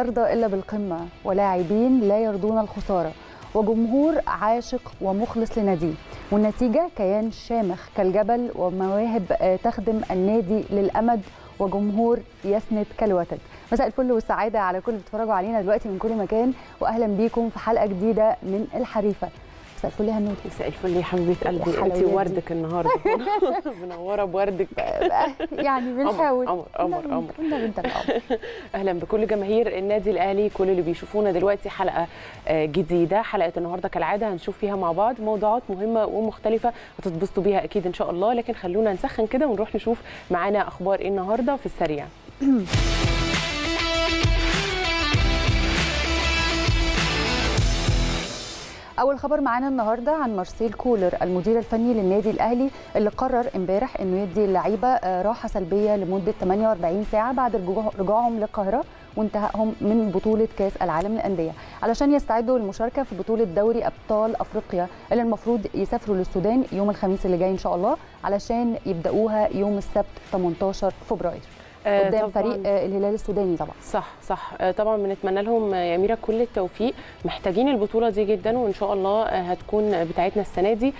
يرضى إلا بالقمة ولاعبين لا يرضون الخسارة وجمهور عاشق ومخلص لناديه والنتيجة كيان شامخ كالجبل ومواهب آه، تخدم النادي للأمد وجمهور يسند كالوتد. مساء الفل والسعادة على كل اللي بتتفرجوا علينا دلوقتي من كل مكان وأهلا بيكم في حلقة جديدة من الحريفة. مساء الفل يا هنودي مساء الفل يا حبيبه قلبي انت. وردك النهارده. منورة بوردك. يعني بنحاول. قمر قمر قمر أهلا بكل جماهير النادي الأهلي. كل اللي بيشوفونا دلوقتي حلقة آه، جديدة. حلقة النهارده كالعادة هنشوف فيها مع بعض موضوعات مهمة ومختلفة هتتبسطوا بيها أكيد إن شاء الله. لكن خلونا نسخن كده ونروح نشوف معانا أخبار إيه النهارده في السريع. أول خبر معانا النهارده عن مارسيل كولر المدير الفني للنادي الأهلي اللي قرر امبارح إنه يدي اللعيبة آه، راحة سلبية لمدة 48 ساعة بعد رجوع- رجوعهم للقاهرة وانتهائهم من بطولة كأس العالم للأندية. علشان يستعدوا للمشاركة في بطولة دوري أبطال أفريقيا اللي المفروض يسافروا للسودان يوم الخميس اللي جاي إن شاء الله علشان يبدأوها يوم السبت 18 فبراير. قدام طبعاً. فريق آه، الهلال السوداني طبعا. صح صح. آه، طبعا بنتمنى لهم آه، يا أميرة كل التوفيق. محتاجين البطولة دي جدا وإن شاء الله آه، هتكون بتاعتنا السنة دي.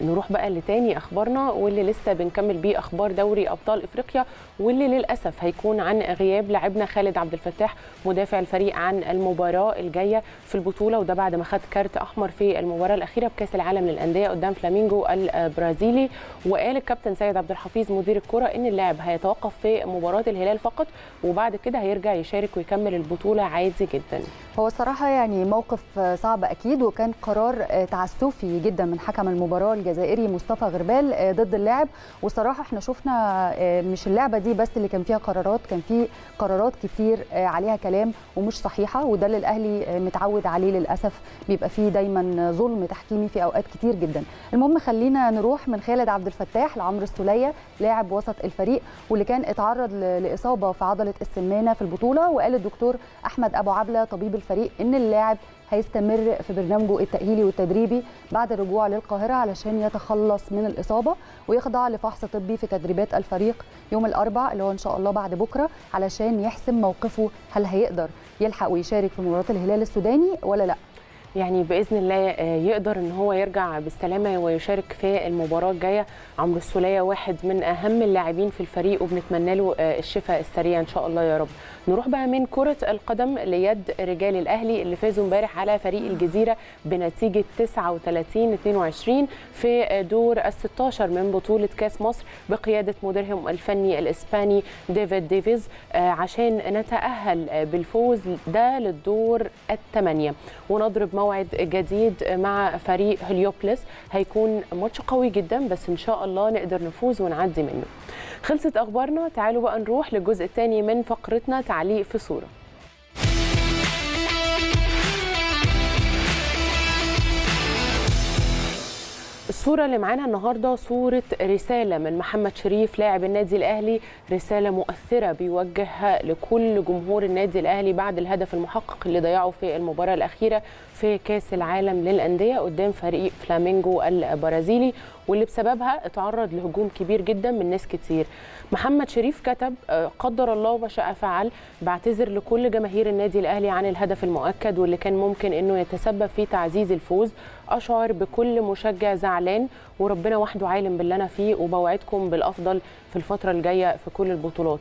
نروح بقى لتاني أخبارنا واللي لسه بنكمل بيه أخبار دوري أبطال إفريقيا واللي للأسف هيكون عن غياب لاعبنا خالد عبد الفتاح مدافع الفريق عن المباراة الجاية في البطولة وده بعد ما خد كارت أحمر في المباراة الأخيرة بكأس العالم للأندية قدام فلامينجو البرازيلي. وقال الكابتن سيد عبد الحفيظ مدير الكرة إن اللاعب هيتوقف في مباراة الهلال فقط وبعد كده هيرجع يشارك ويكمل البطولة عادي جدا. هو الصراحة يعني موقف صعب أكيد وكان قرار تعسفي جدا من حكم المباراة الجزائري مصطفى غربال ضد اللاعب. والصراحة إحنا شفنا آه، مش اللعبة دي بس اللي كان فيها قرارات كان في قرارات كتير آه، عليها كلام ومش صحيحة وده اللي الأهلي آه، متعود عليه للأسف. بيبقى فيه دايما ظلم تحكيمي في أوقات كتير جدا. المهم خلينا نروح من خالد عبد الفتاح لعمرو السولية لاعب وسط الفريق واللي كان اتعرض ل- لإصابة في عضلة السمانة في البطولة وقال الدكتور أحمد أبو عبلة طبيب الفريق إن اللاعب هيستمر في برنامجه التأهيلي والتدريبي بعد الرجوع للقاهرة علشان يتخلص من الإصابة ويخضع لفحص طبي في تدريبات الفريق يوم الأربع اللي هو إن شاء الله بعد بكرة علشان يحسم موقفه هل هيقدر يلحق ويشارك في مباراة الهلال السوداني ولا لأ. يعني بإذن الله آه، يقدر إن هو يرجع بالسلامة ويشارك في المباراة الجاية. عمرو السولية واحد من أهم اللاعبين في الفريق وبنتمنى له آه، الشفاء السريع إن شاء الله يا رب. نروح بقى من كرة القدم ليد رجال الأهلي اللي فازوا امبارح على فريق الجزيرة بنتيجة 39 22 في دور ال 16 من بطولة كأس مصر بقيادة مديرهم الفني الإسباني ديفيد ديفيز آه، عشان نتأهل آه، بالفوز ده للدور الثمانية. ونضرب موعد جديد مع فريق هليوبوليس. هيكون ماتش قوي جدا بس إن شاء الله نقدر نفوز ونعدي منه. خلصت أخبارنا تعالوا بقى نروح للجزء الثاني من فقرتنا تعليق في صورة. الصورة اللي معانا النهاردة صورة رسالة من محمد شريف لاعب النادي الأهلي. رسالة مؤثرة بيوجهها لكل جمهور النادي الأهلي بعد الهدف المحقق اللي ضيعه في المباراة الأخيرة في كأس العالم للأندية قدام فريق فلامينجو البرازيلي واللي بسببها اتعرض لهجوم كبير جدا من ناس كتير. محمد شريف كتب آه، قدر الله ما شاء فعل بعتذر لكل جماهير النادي الأهلي عن الهدف المؤكد واللي كان ممكن إنه يتسبب في تعزيز الفوز. أشعر بكل مشجع زعلان وربنا وحده عالم باللي أنا فيه وبوعدكم بالأفضل في الفترة الجاية في كل البطولات.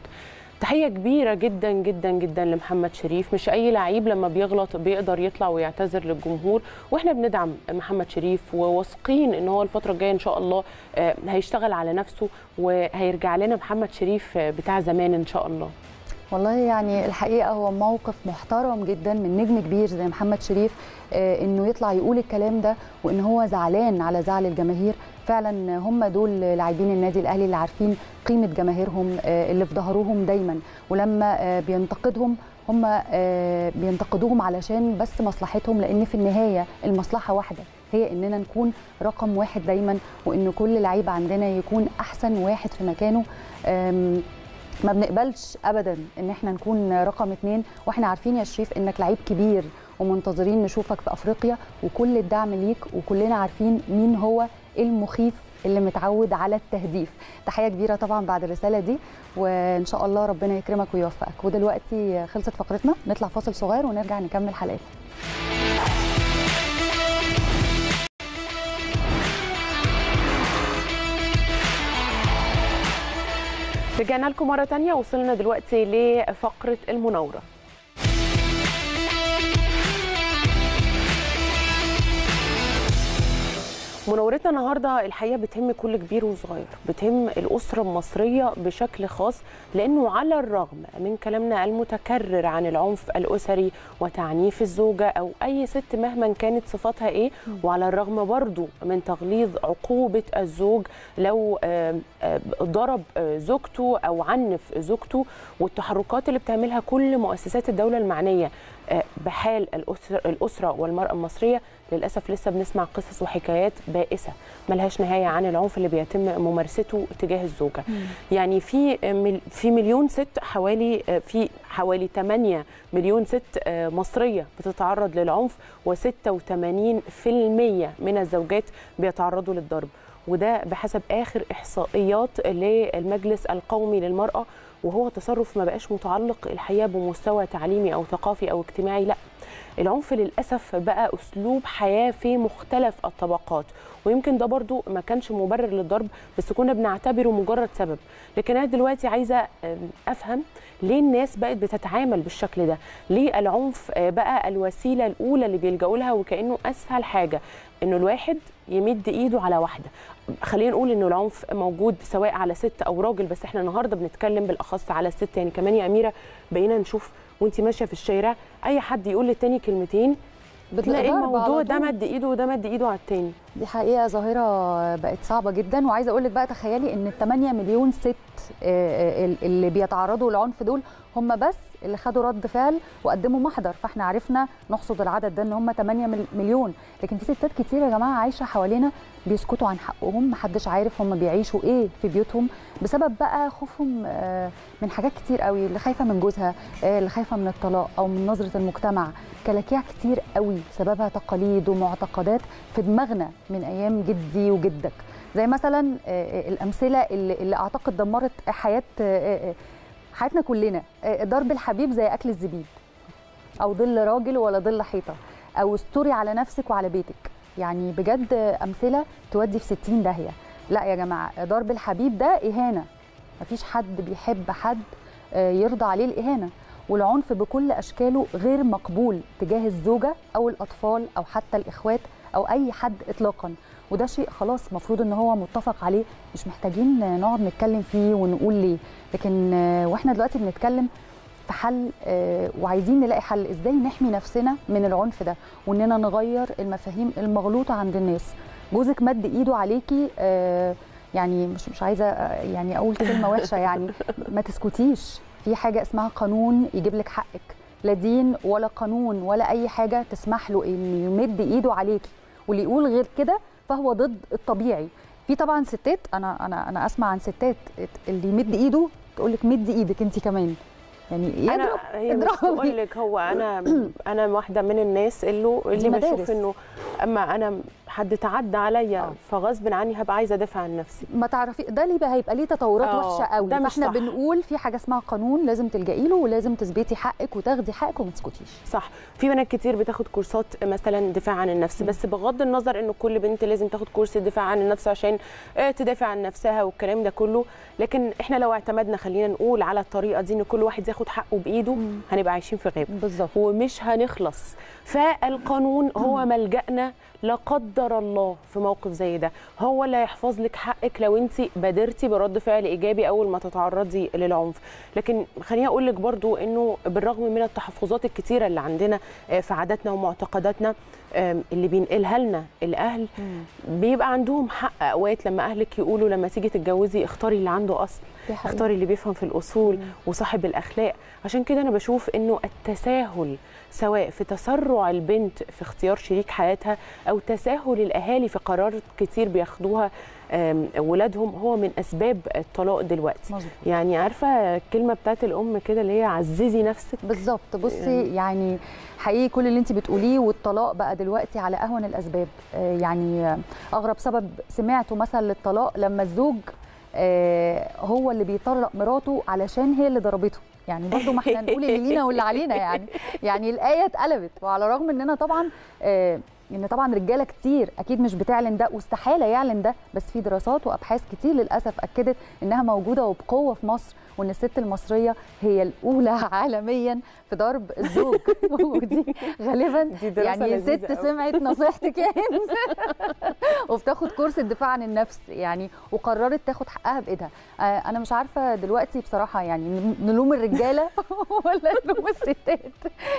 تحية كبيرة جدا جدا جدا لمحمد شريف. مش أي لعيب لما بيغلط بيقدر يطلع ويعتذر للجمهور. وإحنا بندعم محمد شريف وواثقين إن هو الفترة الجاية إن شاء الله آه، هيشتغل على نفسه وهيرجع لنا محمد شريف آه، بتاع زمان إن شاء الله. والله يعني الحقيقة هو موقف محترم جدا من نجم كبير زي محمد شريف آه، إنه يطلع يقول الكلام ده وإن هو زعلان على زعل الجماهير. فعلا هم دول لاعبين النادي الأهلي اللي عارفين قيمة جماهيرهم آه، اللي في ظهرهم دايما. ولما آه، بينتقدهم هم بينتقدوهم علشان بس مصلحتهم لأن في النهاية المصلحة واحدة هي إننا نكون رقم واحد دايما وإن كل لعيب عندنا يكون أحسن واحد في مكانه. ما بنقبلش ابدا إن إحنا نكون رقم اتنين. وإحنا عارفين يا شريف إنك لعيب كبير ومنتظرين نشوفك في أفريقيا وكل الدعم ليك وكلنا عارفين مين هو المخيف اللي متعود على التهديف. تحية كبيرة طبعا بعد الرسالة دي وإن شاء الله ربنا يكرمك ويوفقك. ودلوقتي خلصت فقرتنا نطلع فاصل صغير ونرجع نكمل حلقتنا. رجعنا لكم مرة تانية وصلنا دلوقتي لفقرة المناورة. مناورتنا النهارده الحقيقة بتهم كل كبير وصغير بتهم الأسرة المصرية بشكل خاص لأنه على الرغم من كلامنا المتكرر عن العنف الأسري وتعنيف الزوجة أو أي ست مهما كانت صفاتها إيه وعلى الرغم برضو من تغليظ عقوبة الزوج لو ضرب زوجته أو عنف زوجته والتحركات اللي بتعملها كل مؤسسات الدولة المعنية. بحال الأسرة والمرأة المصرية للأسف لسه بنسمع قصص وحكايات بائسة ملهاش نهاية عن العنف اللي بيتم ممارسته تجاه الزوجة. مم. يعني في في مليون ست حوالي في حوالي 8 مليون ست مصرية بتتعرض للعنف و86% من الزوجات بيتعرضوا للضرب. وده بحسب آخر إحصائيات للمجلس القومي للمرأة. وهو تصرف ما بقاش متعلق الحقيقة بمستوى تعليمي أو ثقافي أو اجتماعي لا. العنف للأسف بقى أسلوب حياة في مختلف الطبقات ويمكن ده برضو ما كانش مبرر للضرب بس كنا بنعتبره مجرد سبب. لكن أنا دلوقتي عايزة أفهم ليه الناس بقت بتتعامل بالشكل ده؟ ليه العنف بقى الوسيلة الأولى اللي بيلجأوا لها وكأنه أسهل حاجة؟ إنه الواحد يمد إيده على واحدة. خلينا نقول إنه العنف موجود سواء على ست أو راجل بس إحنا النهارده بنتكلم بالأخص على الست يعني كمان يا أميرة بقينا نشوف وانت ماشية في الشارع أي حد يقول للتاني كلمتين بتلاقي الموضوع ده مد إيده وده مد إيده على التاني. دي حقيقة ظاهرة بقت صعبة جدا. وعايزة أقول لك بقى تخيلي إن ال 8 مليون ست اللي بيتعرضوا للعنف دول هم بس اللي خدوا رد فعل وقدموا محضر. فإحنا عرفنا نحصد العدد ده إن هم 8 مليون. لكن في ستات كتير يا جماعة عايشة حوالينا بيسكتوا عن حقهم محدش عارف هم بيعيشوا إيه في بيوتهم. بسبب بقى خوفهم من حاجات كتير قوي اللي خايفة من جوزها اللي خايفة من الطلاق أو من نظرة المجتمع. كلاكيع كتير قوي سببها تقاليد ومعتقدات في دماغنا من أيام جدي وجدك. زي مثلا الأمثلة اللي, اللي أعتقد دمرت حياة حياتنا كلنا. ضرب الحبيب زي أكل الزبيب. أو ظل راجل ولا ظل حيطة. أو استوري على نفسك وعلى بيتك. يعني بجد أمثلة تودي في 60 داهية. لا يا جماعة ضرب الحبيب ده إهانة. مفيش حد بيحب حد يرضى عليه الإهانة. والعنف بكل أشكاله غير مقبول تجاه الزوجة أو الأطفال أو حتى الإخوات أو أي حد اطلاقا. وده شيء خلاص المفروض إن هو متفق عليه. مش محتاجين نقعد نتكلم فيه ونقول ليه. لكن وإحنا دلوقتي بنتكلم في حل وعايزين نلاقي حل إزاي نحمي نفسنا من العنف ده. وإننا نغير المفاهيم المغلوطة عند الناس. جوزك مد ايده عليكي يعني مش مش عايزة يعني أقول كلمة وحشة يعني ما تسكتيش. في حاجة اسمها قانون يجيب لك حقك. لا دين ولا قانون ولا أي حاجة تسمح له إنه يمد ايده عليكي. واللي يقول غير كده فهو ضد الطبيعي. في طبعا ستات أنا أنا أنا أسمع عن ستات اللي يمد ايده تقول لك مد إيدك انت كمان. يعني أنا هي مش تقول لك هو أنا أنا واحدة من الناس اللي اللي بشوف إنه أما أنا حد تعدى عليا آه. فغصب عني هبقى عايزة أدافع عن نفسي. ما تعرفي ده اللي بقى هيبقى ليه تطورات وحشة قوي. ده فإحنا بنقول في حاجة اسمها قانون لازم تلجئي له ولازم تثبتي حقك وتاخدي حقك وما تسكتيش. صح. في بنات كتير بتاخد كورسات مثلا دفاع عن النفس م. بس بغض النظر انه كل بنت لازم تاخد كورس دفاع عن النفس عشان تدافع عن نفسها والكلام ده كله. لكن إحنا لو اعتمدنا خلينا نقول على الطريقة دي إن كل واحد ياخد حقه بإيده م. هنبقى عايشين في غابه بالظبط. ومش هنخلص. فالقانون هو ملجأنا لا قدر الله في موقف زي ده. هو اللي هيحفظ لك حقك لو انت بادرتي برد فعل إيجابي أول ما تتعرضي للعنف. لكن خليني أقول لك برضو إنه بالرغم من التحفظات الكتيرة اللي عندنا في عاداتنا ومعتقداتنا اللي بينقلها لنا الأهل بيبقى عندهم حق أوقات لما أهلك يقولوا لما تيجي تتجوزي اختاري اللي عنده أصل. اختاري اللي بيفهم في الأصول وصاحب الأخلاق. عشان كده أنا بشوف إنه التساهل سواء في تسرع البنت في اختيار شريك حياتها أو تساهل الأهالي في قرارات كتير بياخدوها ولادهم هو من أسباب الطلاق دلوقتي. مظبوط. يعني عارفة الكلمة بتاعت الأم كده اللي هي عززي نفسك؟ بالظبط. بصي يعني حقيقي كل اللي انت بتقوليه والطلاق بقى دلوقتي على أهون الأسباب. آه، يعني أغرب سبب سمعته مثلا للطلاق لما الزوج آه، هو اللي بيطلق مراته علشان هي اللي ضربته. يعني برضو ما إحنا نقول اللي لينا واللي علينا يعني. يعني الآية اتقلبت. وعلى الرغم اننا طبعا آه، إن طبعا رجالة كتير أكيد مش بتعلن ده واستحالة يعلن ده بس في دراسات وأبحاث كتير للأسف أكدت إنها موجودة وبقوة في مصر. وإن الست المصرية هي الأولى عالميا في ضرب الزوج. ودي غالبا دي يعني ست. سمعت نصيحتك يا هند وبتاخد كورس الدفاع عن النفس يعني وقررت تاخد حقها بإيدها. آه، أنا مش عارفة دلوقتي بصراحة يعني نلوم الرجالة ولا نلوم الستات.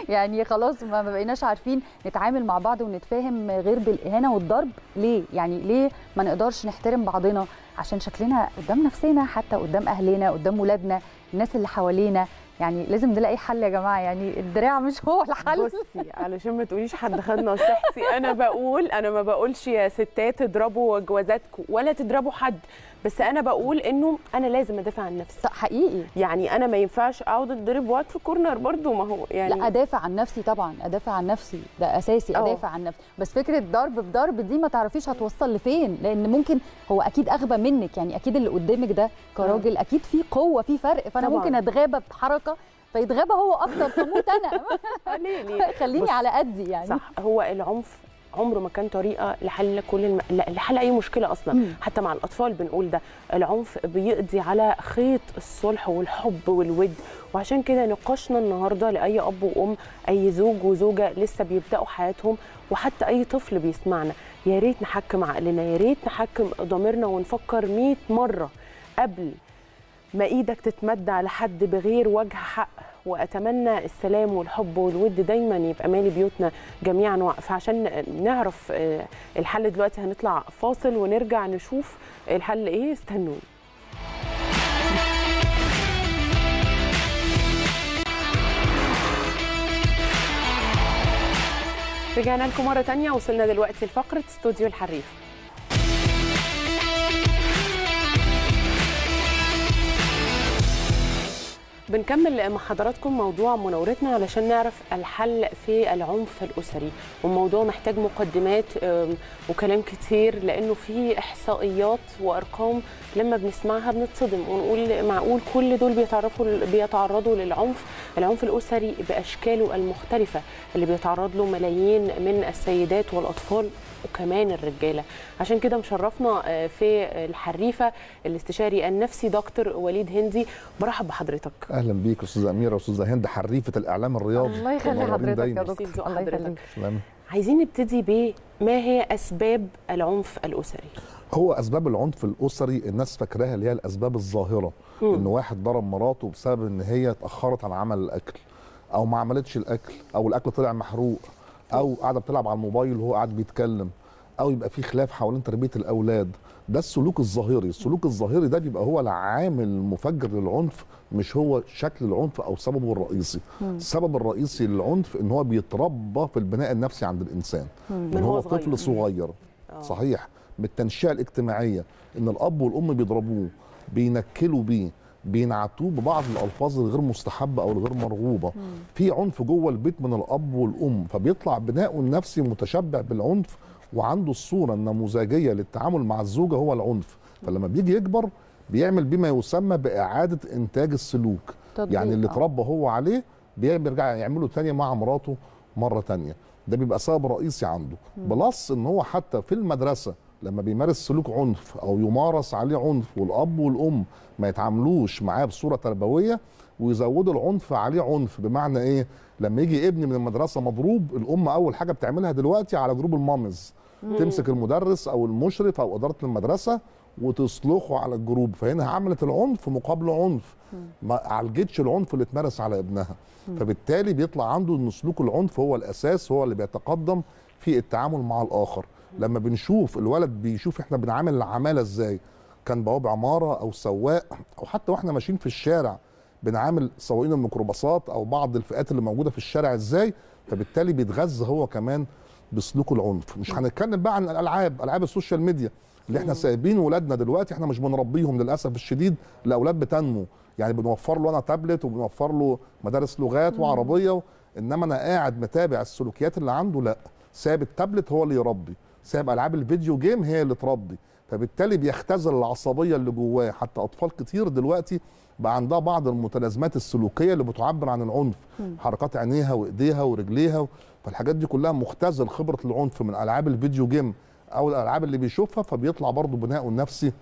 يعني خلاص ما ما بقيناش عارفين نتعامل مع بعض ونتفاهم غير بالإهانة والضرب. ليه؟ يعني ليه ما نقدرش نحترم بعضنا؟ عشان شكلنا قدام نفسنا حتى قدام أهلنا قدام ولادنا الناس اللي حوالينا. يعني لازم نلاقي حل يا جماعة يعني الدراع مش هو الحل. بصي علشان ما تقوليش حد خد نصيحتي أنا بقول أنا ما بقولش يا ستات تضربوا جوازاتكم ولا تضربوا حد. بس أنا بقول إنه أنا لازم أدافع عن نفسي. حقيقي. يعني أنا ما ينفعش أقعد اتضرب واقعد في كورنر برضو ما هو يعني لا أدافع عن نفسي طبعا أدافع عن نفسي ده أساسي أه. أدافع عن نفسي. بس فكرة ضرب بضرب دي ما تعرفيش هتوصل لفين لأن ممكن هو أكيد أغبى منك. يعني أكيد اللي قدامك ده كراجل أكيد في قوة في فرق. فأنا طبعاً. ممكن أتغابى بحركة فيتغابى هو أكتر فموت أنا. خليني على قدي يعني. صح هو العنف عمره ما كان طريقة لحل كل الم... لحل أي مشكلة أصلا مم. حتى مع الأطفال بنقول ده العنف بيقضي على خيط الصلح والحب والود وعشان كده نقاشنا النهارده لأي أب وأم أي زوج وزوجة لسه بيبدأوا حياتهم وحتى أي طفل بيسمعنا يا ريت نحكم عقلنا يا ريت نحكم ضميرنا ونفكر 100 مرة قبل ما إيدك تتمد على حد بغير وجه حق. وأتمنى السلام والحب والود دايما يبقى مالي بيوتنا جميعا. فعشان نعرف آه، الحل دلوقتي هنطلع فاصل ونرجع نشوف الحل إيه. استنوني رجعنا لكم مرة تانية. وصلنا دلوقتي لفقرة استوديو الحريف. بنكمل مع حضراتكم موضوع مناورتنا علشان نعرف الحل في العنف الأسري. والموضوع محتاج مقدمات وكلام كتير لأنه في إحصائيات وأرقام لما بنسمعها بنتصدم. ونقول معقول كل دول بيتعرفوا بيتعرضوا للعنف. العنف الأسري بأشكاله المختلفة اللي بيتعرض له ملايين من السيدات والأطفال. وكمان الرجالة. عشان كده مشرفنا آه، في الحريفة الاستشاري النفسي دكتور وليد هندي. برحب بحضرتك. أهلا بيك أستاذة أميرة وأستاذة هند حريفة الإعلام الرياضي. الله يخلي حضرتك يا. دكتور. الله حضرتك. يخليك. عايزين نبتدي بما هي أسباب العنف الأسري؟ هو أسباب العنف الأسري الناس فاكراها اللي هي الأسباب الظاهرة. مم. إن واحد ضرب مراته بسبب إن هي اتأخرت عن عمل الأكل أو ما عملتش الأكل أو الأكل طلع محروق. أو قاعدة بتلعب على الموبايل وهو قاعد بيتكلم أو يبقى في خلاف حوالين تربية الأولاد. ده السلوك الظاهري. السلوك الظاهري ده بيبقى هو العامل المفجر للعنف مش هو شكل العنف أو سببه الرئيسي. السبب الرئيسي للعنف إن هو بيتربى في البناء النفسي عند الإنسان. من من هو صغير. طفل صغير. آه. صحيح. بالتنشئه الاجتماعية. إن الأب والأم بيضربوه بينكلوا بيه بينعتوه ببعض الألفاظ الغير مستحبة أو الغير مرغوبة. في عنف جوه البيت من الأب والأم فبيطلع بناؤه النفسي متشبع بالعنف وعنده الصورة النموذجية للتعامل مع الزوجة هو العنف. فلما بيجي يكبر بيعمل بما يسمى بإعادة إنتاج السلوك. يعني اللي آه. اتربى هو عليه بيرجع يعمله تاني مع مراته مرة تانية. ده بيبقى سبب رئيسي عنده. بلس إن هو حتى في المدرسة لما بيمارس سلوك عنف أو يمارس عليه عنف والأب والأم ما يتعاملوش معاه بصورة تربوية ويزودوا العنف عليه عنف بمعنى إيه؟ لما يجي ابني من المدرسة مضروب الأم أول حاجة بتعملها دلوقتي على group ال moms تمسك المدرس أو المشرف أو إدارة المدرسة وتسلخه على ال group فهنا عملت العنف مقابل عنف ما عالجتش العنف اللي اتمارس على ابنها. فبالتالي بيطلع عنده إن سلوك العنف هو الأساس هو اللي بيتقدم في التعامل مع الآخر. لما بنشوف الولد بيشوف إحنا بنعامل العمالة إزاي. كان بواب عمارة أو سواق أو حتى وإحنا ماشيين في الشارع بنعامل سواقين الميكروباصات أو بعض الفئات اللي موجودة في الشارع إزاي فبالتالي بيتغذى هو كمان بسلوك العنف. مش هنتكلم بقى عن الألعاب ألعاب ال social media اللي إحنا سايبين ولادنا دلوقتي إحنا مش بنربيهم للأسف الشديد الأولاد بتنمو. يعني بنوفر له أنا تابلت وبنوفر له مدارس لغات وعربية إنما أنا قاعد متابع السلوكيات اللي عنده لأ ساب التابلت هو اللي يربي. ساب ألعاب ال video game هي اللي تربي. فبالتالي بيختزل العصبية اللي جواه. حتى أطفال كتير دلوقتي بقى عندها بعض المتلازمات السلوكية اللي بتعبر عن العنف. حركات عينيها وإيديها ورجليها فالحاجات دي كلها مختزل خبرة العنف من ألعاب ال video game أو الألعاب اللي بيشوفها. فبيطلع برضه بناءه النفسي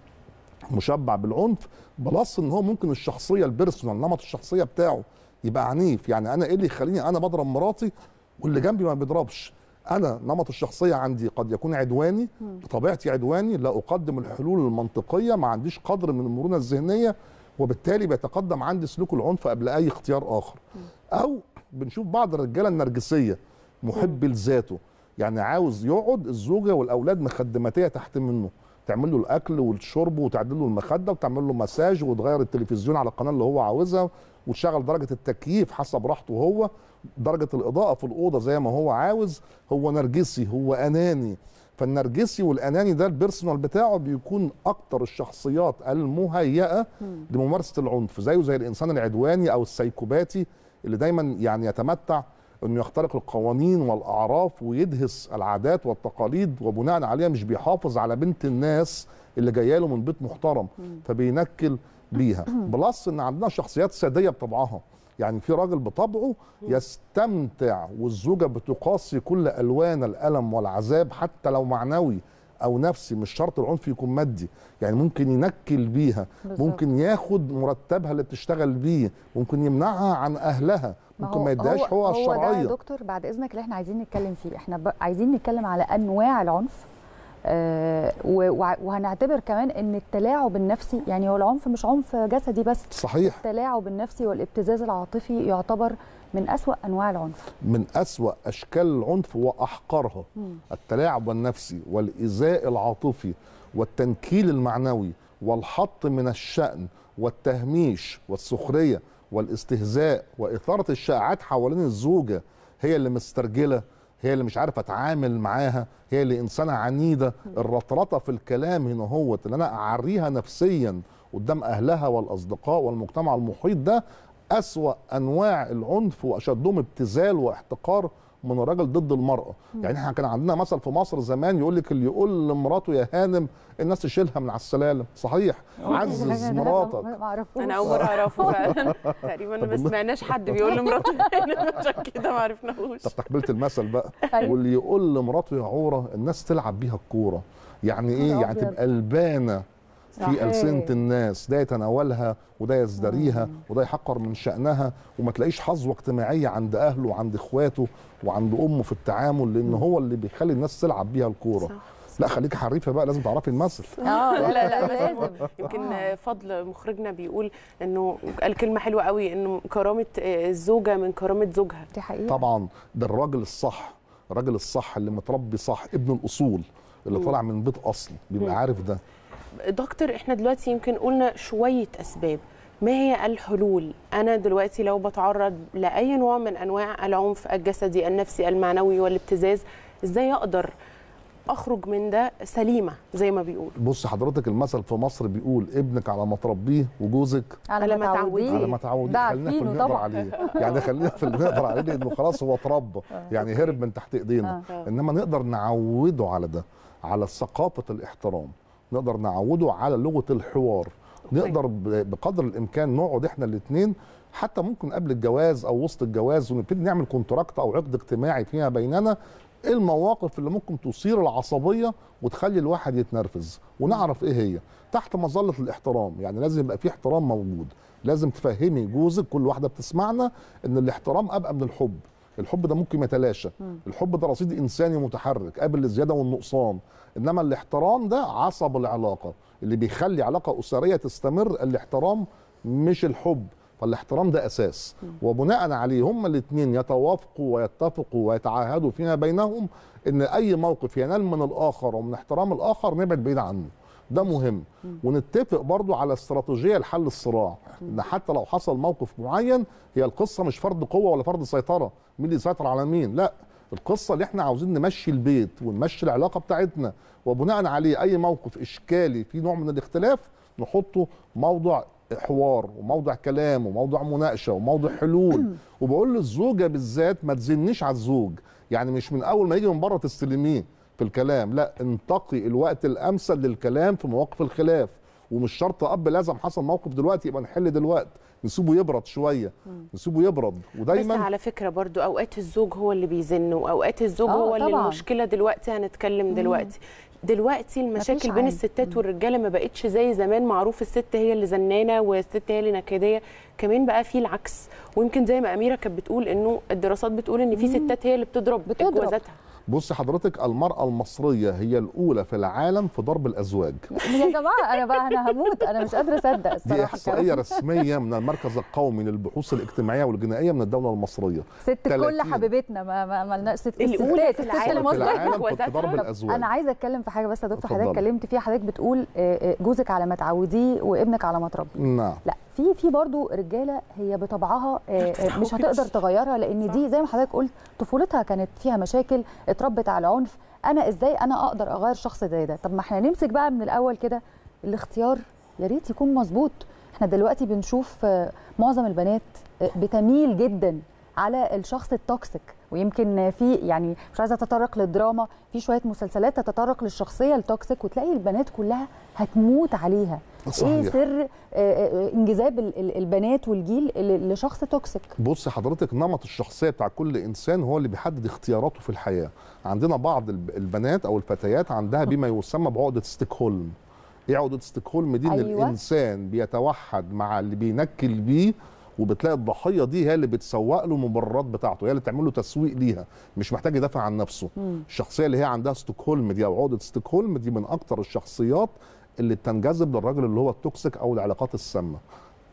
مشبع بالعنف plus إن هو ممكن الشخصية ال personal نمط الشخصية بتاعه يبقى عنيف. يعني أنا إيه اللي يخليني أنا بضرب مراتي واللي جنبي ما بيضربش؟ أنا نمط الشخصية عندي قد يكون عدواني بطبيعتي عدواني لا أقدم الحلول المنطقية ما عنديش قدر من المرونة الذهنية وبالتالي بيتقدم عندي سلوك العنف قبل أي اختيار آخر. أو بنشوف بعض الرجالة النرجسية محب لذاته يعني عاوز يقعد الزوجة والأولاد مخدماتية تحت منه. تعمل له الأكل والشرب وتعدل له المخدة وتعمل له مساج وتغير التلفزيون على القناة اللي هو عاوزها وتشغل درجة التكييف حسب راحته هو درجة الإضاءة في الأوضة زي ما هو عاوز هو نرجسي هو أناني. فالنرجسي والأناني ده البيرسونال بتاعه بيكون أكتر الشخصيات المهيئة لممارسة العنف زيه زي الإنسان العدواني أو السيكوباتي اللي دايما يعني يتمتع إنه يخترق القوانين والأعراف ويدهس العادات والتقاليد وبناء عليها مش بيحافظ على بنت الناس اللي جاية له من بيت محترم فبينكل بيها بلس إن عندنا شخصيات سادية بطبعها. يعني في راجل بطبعه يستمتع والزوجة بتقاسي كل ألوان الألم والعذاب حتى لو معنوي أو نفسي مش شرط العنف يكون مادي. يعني ممكن ينكل بيها. ممكن ياخد مرتبها اللي بتشتغل بيه ممكن يمنعها عن أهلها. ممكن ما يديهاش حقوقها هو ده الشرعيه يا دكتور بعد إذنك اللي إحنا عايزين نتكلم فيه. إحنا ب... عايزين نتكلم على أنواع العنف آه وهنعتبر كمان إن التلاعب النفسي يعني هو العنف مش عنف جسدي بس صحيح. التلاعب النفسي والابتزاز العاطفي يعتبر من أسوأ أنواع العنف. من أسوأ أشكال العنف وأحقرها التلاعب النفسي والإيذاء العاطفي والتنكيل المعنوي والحط من الشأن والتهميش والسخرية والاستهزاء وإثارة الشائعات حوالين الزوجة هي اللي مسترجلة هي اللي مش عارفة أتعامل معاها هي اللي إنسانة عنيدة. الرطرطة في الكلام هنا هو إن أنا أعريها نفسيا قدام أهلها والأصدقاء والمجتمع المحيط ده أسوأ أنواع العنف وأشدهم ابتذال واحتقار من الراجل ضد المرأة. يعني إحنا كان عندنا مثل في مصر زمان يقول لك اللي يقول لمراته يا هانم الناس تشيلها من على السلالم. صحيح. عزز مراتك. أنا أول مرة أعرفه فعلا. تقريبا ما سمعناش حد بيقول لمراته عشان كده ما عرفناهوش. طب تحملت المثل بقى. أيوة. واللي يقول لمراته يا عورة الناس تلعب بيها الكورة. يعني إيه؟ يعني. تبقى البانة في. ألسنة الناس. ده يتناولها وده يزدريها وده يحقر من شأنها وما تلاقيش حظوة اجتماعية عند أهله وعند إخواته وعند أمه في التعامل لأن هو اللي بيخلي الناس تلعب بيها الكورة. صح. لا خليكي حريفة بقى لازم تعرفي المثل. آه لا لا لازم. يمكن فضل مخرجنا بيقول إنه قال كلمة حلوة قوي إنه كرامة الزوجة من كرامة زوجها. دي حقيقة. طبعا ده الراجل الصح الراجل الصح اللي متربي صح ابن الأصول اللي طالع من بيت أصل بيبقى عارف ده. دكتور إحنا دلوقتي يمكن قلنا شوية أسباب. ما هي الحلول؟ أنا دلوقتي لو بتعرض لأي نوع من أنواع العنف الجسدي النفسي المعنوي والابتزاز إزاي أقدر أخرج من ده سليمة زي ما بيقول بص حضرتك المثل في مصر بيقول ابنك على ما تربيه وجوزك على ما تعوديه. على ما تعودي ده خلينا في اللي نقدر عليه. يعني خلينا في اللي نقدر عليه لأنه خلاص هو اتربى. يعني هرب من تحت إيدينا. آه. إنما نقدر نعوده على ده على ثقافة الاحترام. نقدر نعوده على لغة الحوار. نقدر بقدر الإمكان نقعد إحنا الاثنين حتى ممكن قبل الجواز أو وسط الجواز ونبتدي نعمل كونتراكت أو عقد اجتماعي فيما بيننا إيه المواقف اللي ممكن تثير العصبية وتخلي الواحد يتنرفز ونعرف إيه هي؟ تحت مظلة الاحترام يعني لازم يبقى في احترام موجود لازم تفهمي جوزك كل واحدة بتسمعنا إن الاحترام أبقى من الحب. الحب ده ممكن يتلاشى. الحب ده رصيد إنساني متحرك قابل للزيادة والنقصان. إنما الاحترام ده عصب العلاقة. اللي بيخلي علاقة أسرية تستمر الاحترام مش الحب فالاحترام ده أساس. وبناء عليه هما الاثنين يتوافقوا ويتفقوا ويتعاهدوا فيما بينهم إن أي موقف ينال من الآخر ومن احترام الآخر نبعد بعيد عنه. ده مهم. ونتفق برضو على استراتيجية لحل الصراع إن حتى لو حصل موقف معين هي القصة مش فرض قوة ولا فرض سيطرة. مين اللي يسيطر على مين؟ لا القصة اللي إحنا عاوزين نمشي البيت ونمشي العلاقة بتاعتنا. وبناء عليه أي موقف إشكالي في نوع من الاختلاف نحطه موضوع حوار وموضع كلام وموضع مناقشة وموضع حلول. وبقول للزوجة بالذات ما تزنيش على الزوج. يعني مش من أول ما يجي من بره تستلميه. في الكلام. لا انتقي الوقت الأمثل للكلام في مواقف الخلاف. ومش شرط أب لازم حصل موقف دلوقتي يبقى نحل دلوقتي. نسيبه يبرد شوية. نسيبه يبرد. بس ودايما على فكرة برضو أوقات الزوج هو اللي بيزن واوقات الزوج آه، هو اللي طبعاً. المشكلة دلوقتي هنتكلم دلوقتي. دلوقتي المشاكل بين. الستات والرجالة ما بقتش زي زمان. معروف الست هي اللي زنانة والست هي اللي نكدية. كمان بقى في العكس. ويمكن زي ما أميرة كانت بتقول إنه الدراسات بتقول إن في ستات هي اللي بتضرب بتضرب. جوازاتها بص حضرتك المرأة المصرية هي الأولى في العالم في ضرب الأزواج يا جماعة أنا بقى أنا هموت أنا مش قادرة أصدق دي الصراحة إحصائية الكلام. رسمية من المركز القومي للبحوث الاجتماعية والجنائية من الدولة المصرية ست 30. حبيبتنا ما ما مالناش ست الأولى الستات في العالم. في. ضرب طب الأزواج أنا عايزة أتكلم في حاجة بس يا دكتور حضرتك. اتكلمت فيها حضرتك بتقول آه، آه، جوزك على ما تعوديه وابنك على ما تربيه نعم لا في في برضه رجالة هي بطبعها آه، آه، مش. هتقدر تغيرها لأن دي زي ما حضرتك قلت طفولتها كانت فيها مشاكل اتربت على العنف. أنا إزاي أنا أقدر أغير شخص زي ده؟ طب ما إحنا نمسك بقى من الأول كده الاختيار يا ريت يكون مظبوط. إحنا دلوقتي بنشوف آه، معظم البنات بتميل جدا على الشخص ال toxic ويمكن في يعني مش عايزة اتطرق للدراما في شوية مسلسلات تتطرق للشخصية ال toxic وتلاقي البنات كلها هتموت عليها. إيه صحيح. سر آه، آه، انجذاب ال- ال- البنات والجيل لشخص toxic؟ بص حضرتك نمط الشخصية بتاع كل إنسان هو اللي بيحدد اختياراته في الحياة. عندنا بعض الب- البنات أو الفتيات عندها بما يسمى بعقدة ستوكهولم إيه عقدة ستوكهولم دي؟ أيوة. الإنسان بيتوحد مع اللي بينكل بيه وبتلاقي الضحية دي هي اللي بتسوق له المبررات بتاعته هي اللي تعمل له تسويق ليها مش محتاج يدافع عن نفسه. الشخصية اللي هي عندها ستوكهولم دي أو عقدة ستوكهولم دي من أكتر الشخصيات اللي بتنجذب للراجل اللي هو ال toxic أو العلاقات السامة.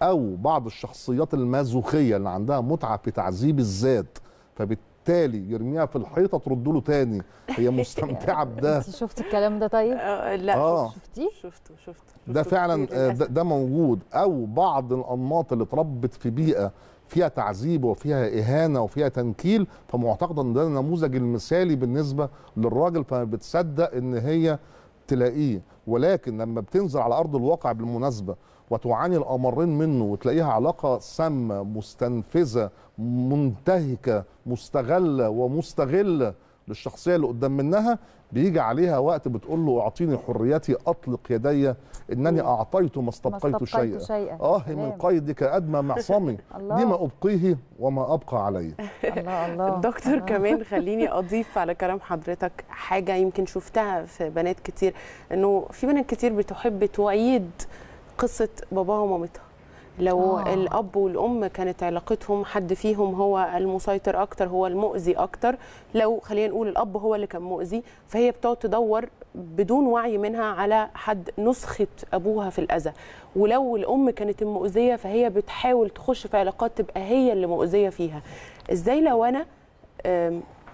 أو بعض الشخصيات المازوخية اللي عندها متعة في تعذيب الذات فبالتالي يرميها في الحيطة ترد له تاني. هي مستمتعة بده. انت شفتي الكلام ده طيب؟ آه لا. آه. شفتيه؟ شفته شفته ده فعلا آه،. ده, ده موجود. أو بعض الأنماط اللي اتربت في بيئة فيها تعذيب وفيها إهانة وفيها تنكيل فمعتقده إن ده النموذج المثالي بالنسبة للراجل فبتصدق إن هي تلاقيه. ولكن لما بتنزل على أرض الواقع بالمناسبة وتعاني الأمرين منه وتلاقيها علاقة سامة مستنفذة منتهكة مستغلة ومستغلة للشخصية اللي قدام منها بيجي عليها وقت بتقول له أعطيني حريتي أطلق يدي إنني أعطيت ما استبقيت استبقيت شيئا شيئا. آه. من قيدك أدمى معصمي. لما أبقيه وما أبقى علي الله الله دكتور الله. كمان خليني أضيف على كلام حضرتك حاجة يمكن شفتها في بنات كتير إنه في بنات كتير بتحب تعيد قصة باباها ومامتها لو آه. الأب والأم كانت علاقتهم حد فيهم هو المسيطر أكتر هو المؤذي أكتر لو خلينا نقول الأب هو اللي كان مؤذي فهي بتقعد تدور بدون وعي منها على حد نسخة أبوها في الأذى ولو الأم كانت المؤذية فهي بتحاول تخش في علاقات تبقى هي اللي مؤذية فيها إزاي لو أنا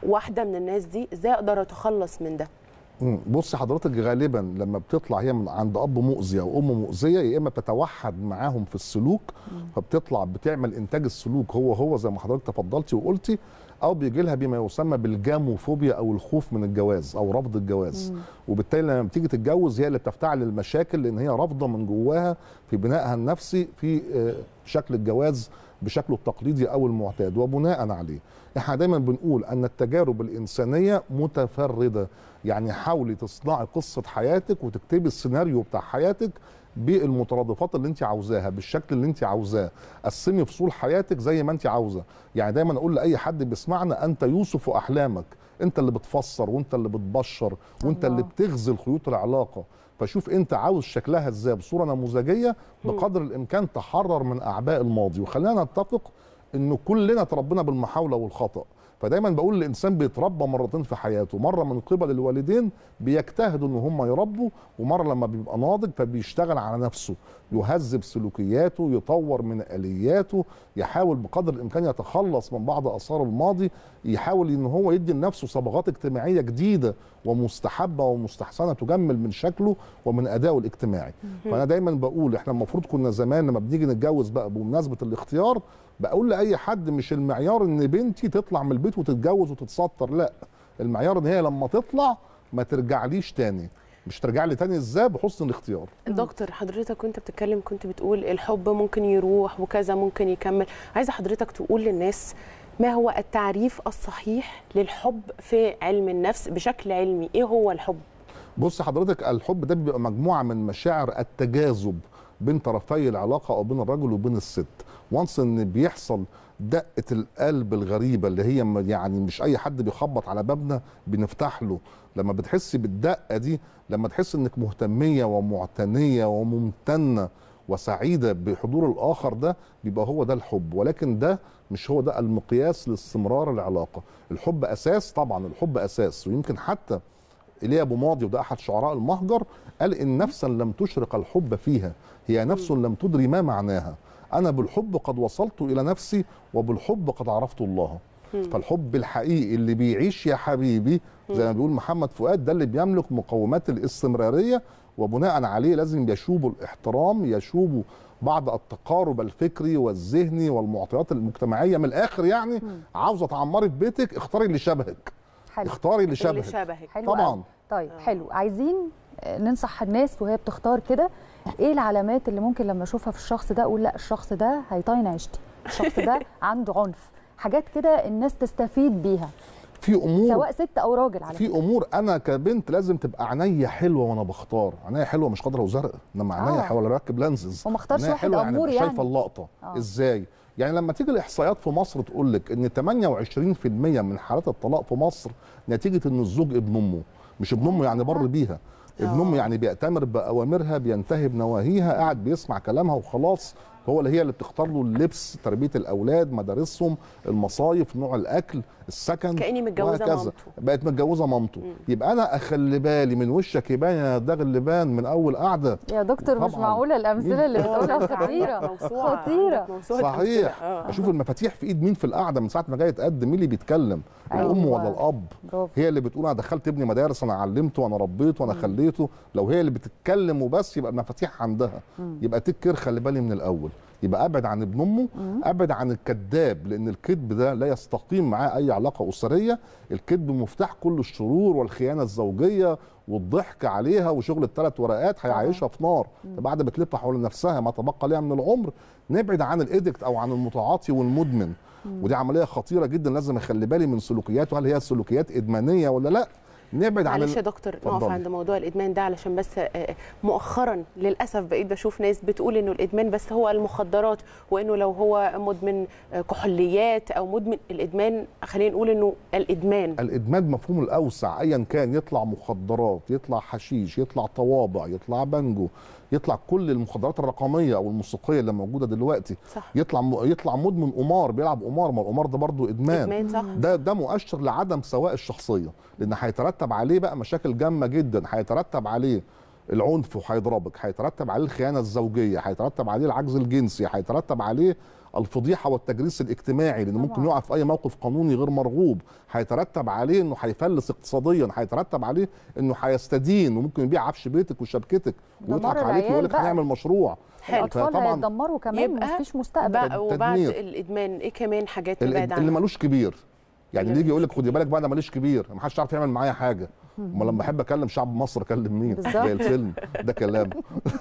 واحدة من الناس دي إزاي أقدر أتخلص من ده. بص حضرتك غالبا لما بتطلع هي من عند أب مؤذي أو ام مؤذية يا إما بتتوحد معاهم في السلوك فبتطلع بتعمل إنتاج السلوك هو هو زي ما حضرتك تفضلتي وقلتي أو بيجي لها بما يسمى بال gamophobia أو الخوف من الجواز أو رفض الجواز. وبالتالي لما بتيجي تتجوز هي اللي بتفتعل المشاكل لأن هي رافضة من جواها في بنائها النفسي في آه، شكل الجواز بشكله التقليدي أو المعتاد. وبناء عليه إحنا دايما بنقول أن التجارب الإنسانية متفردة. يعني حاولي تصنعي قصة حياتك وتكتبي السيناريو بتاع حياتك بالمترادفات اللي أنت عاوزاها بالشكل اللي أنت عاوزاه. قسمي فصول حياتك زي ما أنت عاوزة. يعني دايما أقول لأي حد بيسمعنا أنت يوسف احلامك أنت اللي بتفسر وأنت اللي بتبشر وأنت الله. اللي بتغزل خيوط العلاقة. فشوف أنت عاوز شكلها إزاي بصورة نموذجية بقدر الإمكان تحرر من أعباء الماضي. وخلينا نتفق انه كلنا تربينا بالمحاولة والخطأ. فدايما بقول الإنسان بيتربى مرتين في حياته. مرة من قبل الوالدين بيجتهدوا إن هم يربوا ومرة لما بيبقى ناضج فبيشتغل على نفسه. يهذب سلوكياته يطور من آلياته يحاول بقدر الإمكان يتخلص من بعض اثار الماضي يحاول إن هو يدي لنفسه صبغات اجتماعية جديدة ومستحبة ومستحسنة تجمل من شكله ومن أدائه الاجتماعي. فأنا دايما بقول إحنا المفروض كنا زمان لما بنيجي نتجوز بقى بمناسبة الاختيار بقول لأي حد مش المعيار إن بنتي تطلع من البيت وتتجوز وتتستر لأ المعيار إن هي لما تطلع ما ترجعليش تاني. مش ترجع لي تاني إزاي؟ بحسن الاختيار. دكتور حضرتك وأنت بتتكلم كنت بتقول الحب ممكن يروح وكذا ممكن يكمل. عايزة حضرتك تقول للناس ما هو التعريف الصحيح للحب في علم النفس بشكل علمي؟ إيه هو الحب؟ بص حضرتك الحب ده بيبقى مجموعة من مشاعر التجاذب بين طرفي العلاقة أو بين الرجل وبين الست. وانس إن بيحصل دقة القلب الغريبة اللي هي يعني مش أي حد بيخبط على بابنا بنفتح له. لما بتحسي بالدقة دي لما تحس إنك مهتمية ومعتنية وممتنة وسعيدة بحضور الآخر ده بيبقى هو ده الحب. ولكن ده مش هو ده المقياس لاستمرار العلاقة. الحب أساس طبعا الحب أساس. ويمكن حتى ايليا أبو ماضي وده أحد شعراء المهجر قال إن نفسا لم تشرق الحب فيها هي نفس لم تدري ما معناها. أنا بالحب قد وصلت إلى نفسي وبالحب قد عرفت الله. فالحب الحقيقي اللي بيعيش يا حبيبي زي ما بيقول محمد فؤاد ده اللي بيملك مقومات الاستمرارية وبناء عليه لازم يشوبوا الاحترام يشوبوا بعض التقارب الفكري والذهني والمعطيات المجتمعية. من الآخر يعني عاوزة تعمري في بيتك اختاري اللي شبهك. حلو. اختاري اللي اللي شبهك. شبهك. حلو طبعاً. طيب حلو. عايزين آه، ننصح الناس وهي بتختار كده إيه العلامات اللي ممكن لما اشوفها في الشخص ده أقول لا الشخص ده هيطين عيشتي الشخص ده عنده عنف. حاجات كده الناس تستفيد بيها. في أمور سواء ست أو راجل على في أمور أنا كبنت لازم تبقى عينيا حلوة وأنا بختار. عينيا حلوة مش خضرا وزرقاء إنما عينيا آه. حلوة. اركب لانزز وما اختارش واحد حلوة يعني أمور أبقى يعني. شايفه اللقطة. آه. إزاي؟ يعني لما تيجي الإحصائيات في مصر تقول لك إن 28% من حالات الطلاق في مصر نتيجة إن الزوج ابن أمه مش ابن أمه يعني بر بيها. ابن امه يعني بيأتمر بأوامرها بينتهي بنواهيها قاعد بيسمع كلامها وخلاص. هو اللي هي اللي بتختار له اللبس تربية الأولاد مدارسهم المصايف نوع الأكل السكن كأني متجوزة وهكذا. مامته. بقت متجوزة مامته. يبقى أنا أخلي بالي من وشك يبان يا داغ اللبان من أول قعدة. يا دكتور مش. معقولة الأمثلة اللي بتقولها؟ خطيرة. خطيرة. صحيح. آه. أشوف المفاتيح في إيد مين في القعدة من ساعة ما جاي يتقدم مين اللي بيتكلم؟ الام أيوة. ولا الأب؟ برافو. هي اللي بتقول أنا دخلت ابني مدارس أنا علمته وأنا ربيته وأنا خليته. لو هي اللي بتتكلم وبس يبقى المفاتيح عندها. يبقى تكر خلي بالي من الأول. يبقى أبعد عن ابن أمه أبعد عن الكذاب لأن الكذب ده لا يستقيم معاه أي علاقة أسرية. الكذب مفتاح كل الشرور والخيانة الزوجية والضحك عليها وشغل الثلاث ورقات هيعيشها في نار. بعد ما تلف حول نفسها ما تبقى ليها من العمر. نبعد عن الإدكت أو عن المتعاطي والمدمن. ودي عملية خطيرة جدا لازم أخلي بالي من سلوكياته. هل هي سلوكيات إدمانية ولا لأ؟ نبعد عن معلش يا دكتور نقف. عند موضوع الإدمان ده علشان بس آه، مؤخرا للأسف بقيت بشوف ناس بتقول إنه الإدمان بس هو المخدرات وإنه لو هو مدمن آه، كحوليات أو مدمن الإدمان خلينا نقول إنه الإدمان. الإدمان بمفهومه الأوسع ايا كان يطلع مخدرات يطلع حشيش يطلع طوابع يطلع بانجو يطلع كل المخدرات الرقمية أو الموسيقية اللي موجودة دلوقتي. صح. يطلع م... يطلع مدمن قمار بيلعب قمار ما القمار ده برضه إدمان. إدمان صح. ده ده مؤشر لعدم سواء الشخصية. لأن هيترتب عليه بقى مشاكل جامة جدا. هيترتب عليه العنف وهيضربك. هيترتب عليه الخيانة الزوجية. هيترتب عليه العجز الجنسي. هيترتب عليه الفضيحة والتجريس الاجتماعي لأن ممكن طبعاً. يقع في أي موقف قانوني غير مرغوب هيترتب عليه إنه هيفلس اقتصاديا هيترتب عليه إنه هيستدين وممكن يبيع عفش بيتك وشبكتك ويضحك عليك ويقول لك. هنعمل مشروع حلو. الأطفال فطبعاً هيتدمروا كمان يبقى مفيش مستقبل بقى وبعد. الإدمان إيه كمان حاجات نبعد اللي ملوش كبير يعني اللي يجي يقول لك خدي بالك بقى أنا ماليش كبير ما حدش عارف يعمل معايا حاجة امال لما احب اكلم شعب مصر اكلم مين. زي الفيلم. ده كلام.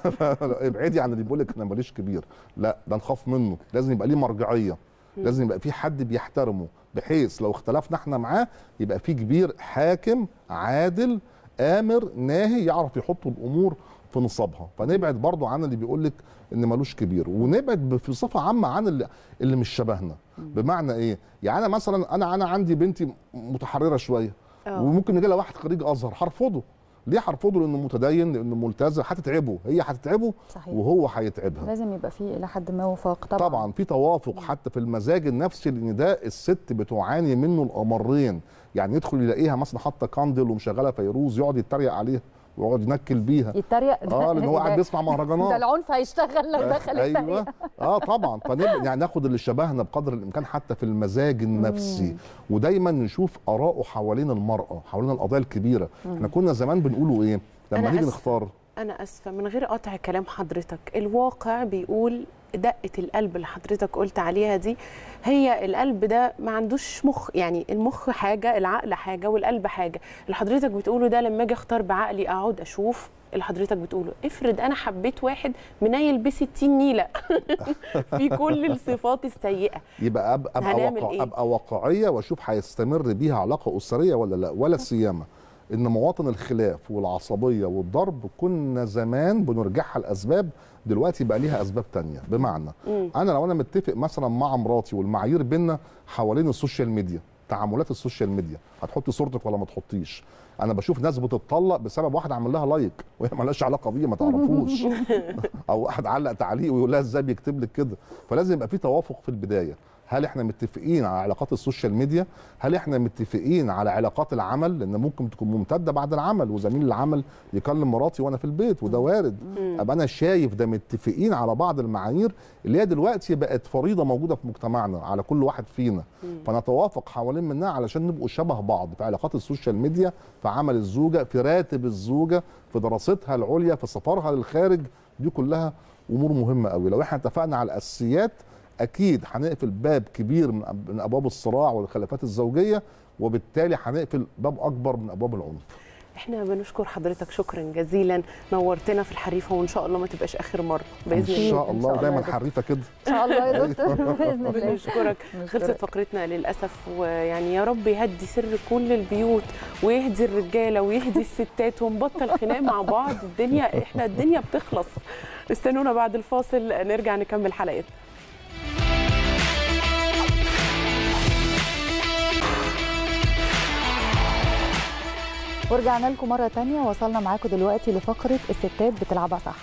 ابعدي عن اللي بيقول لك أنا ماليش كبير. لا ده نخاف منه. لازم يبقى ليه مرجعية. لازم يبقى في حد بيحترمه. بحيث لو اختلفنا إحنا معاه يبقى في كبير حاكم عادل آمر ناهي يعرف يحط الأمور في نصابها. فنبعد برضو عن اللي بيقول لك إن ملوش كبير. ونبعد ب- في صفة عامة عن اللي, اللي مش شبهنا. بمعنى إيه؟ يعني أنا مثلا أنا أنا عندي بنتي متحررة شوية. آه. وممكن يجي لها واحد خريج أزهر هرفضه ليه هرفضه لأنه متدين لأنه ملتزم. هتتعبه. هي هتتعبه وهو هيتعبها. لازم يبقى فيه إلى حد ما وفاق. طبعا. طبعا في توافق حتى في المزاج النفسي لأن ده الست بتعاني منه الأمرين. يعني يدخل يلاقيها مثلا حاطة كاندل ومشغلة فيروز يقعد يتريق عليها. ويقعد ينكل بيها. يتريق. آه لأن هو قاعد ده- بيسمع ده مهرجانات العنف هيشتغل لو دخل أيوه. آه طبعا. فنبقى يعني ناخد اللي شبهنا بقدر الإمكان حتى في المزاج النفسي. ودايما نشوف آراءه حوالين المرأة حوالين القضايا الكبيرة. إحنا كنا زمان بنقولوا إيه؟ لما نيجي. نختار. أنا آسفة من غير قطع كلام حضرتك الواقع بيقول دقه القلب اللي حضرتك قلت عليها دي هي القلب ده ما عندوش مخ يعني المخ حاجة العقل حاجة والقلب حاجة. اللي حضرتك بتقوله ده لما أجي أختار بعقلي أقعد أشوف اللي حضرتك بتقوله. افرض أنا حبيت واحد منيل ب 60 نيله في كل الصفات السيئة. يبقى أبقى ابقى, واقع إيه؟ أبقى واقعية وأشوف هيستمر بيها علاقة أسرية ولا لا؟ ولا سيما إن مواطن الخلاف والعصبية والضرب كنا زمان بنرجعها لأسباب دلوقتي بقى ليها أسباب تانية. بمعنى مم. أنا لو أنا متفق مثلا مع مراتي والمعايير بينا حوالين ال social media تعاملات ال social media هتحطي صورتك ولا ما تحطيش؟ أنا بشوف ناس بتتطلق بسبب واحد عمل لها like وهي مالهاش علاقة بيه ما تعرفوش. أو واحد علق تعليق ويقول لها إزاي بيكتب لك كده. فلازم يبقى في توافق في البداية. هل إحنا متفقين على علاقات ال social media؟ هل إحنا متفقين على علاقات العمل؟ لأن ممكن تكون ممتدة بعد العمل وزميل العمل يكلم مراتي وأنا في البيت وده وارد. أبقى أنا شايف ده متفقين على بعض المعايير اللي هي دلوقتي بقت فريضة موجودة في مجتمعنا على كل واحد فينا. فنتوافق حوالين منها علشان نبقوا شبه بعض في علاقات ال social media في عمل الزوجة في راتب الزوجة في دراستها العليا في سفرها للخارج. دي كلها أمور مهمة قوي لو إحنا اتفقنا على الأساسيات أكيد هنقفل باب كبير من أبواب الصراع والخلافات الزوجية وبالتالي هنقفل باب أكبر من أبواب العنف. إحنا بنشكر حضرتك شكرا جزيلا. نورتنا في الحريفه وإن شاء الله ما تبقاش آخر مرة. بإذن إن الله. الله شاء الله يا حريفة كده. إن شاء الله يا دكتور. بإذن الله. بنشكرك. خلصت. فقرتنا للأسف ويعني يا رب يهدي سر كل البيوت ويهدي الرجالة ويهدي الستات ونبطل خناق مع بعض. الدنيا إحنا الدنيا بتخلص. استنونا بعد الفاصل. نرجع نكمل حلقتنا. ورجعنا لكم مرة تانية. وصلنا معاكم دلوقتي لفقرة الستات بتلعبها صح.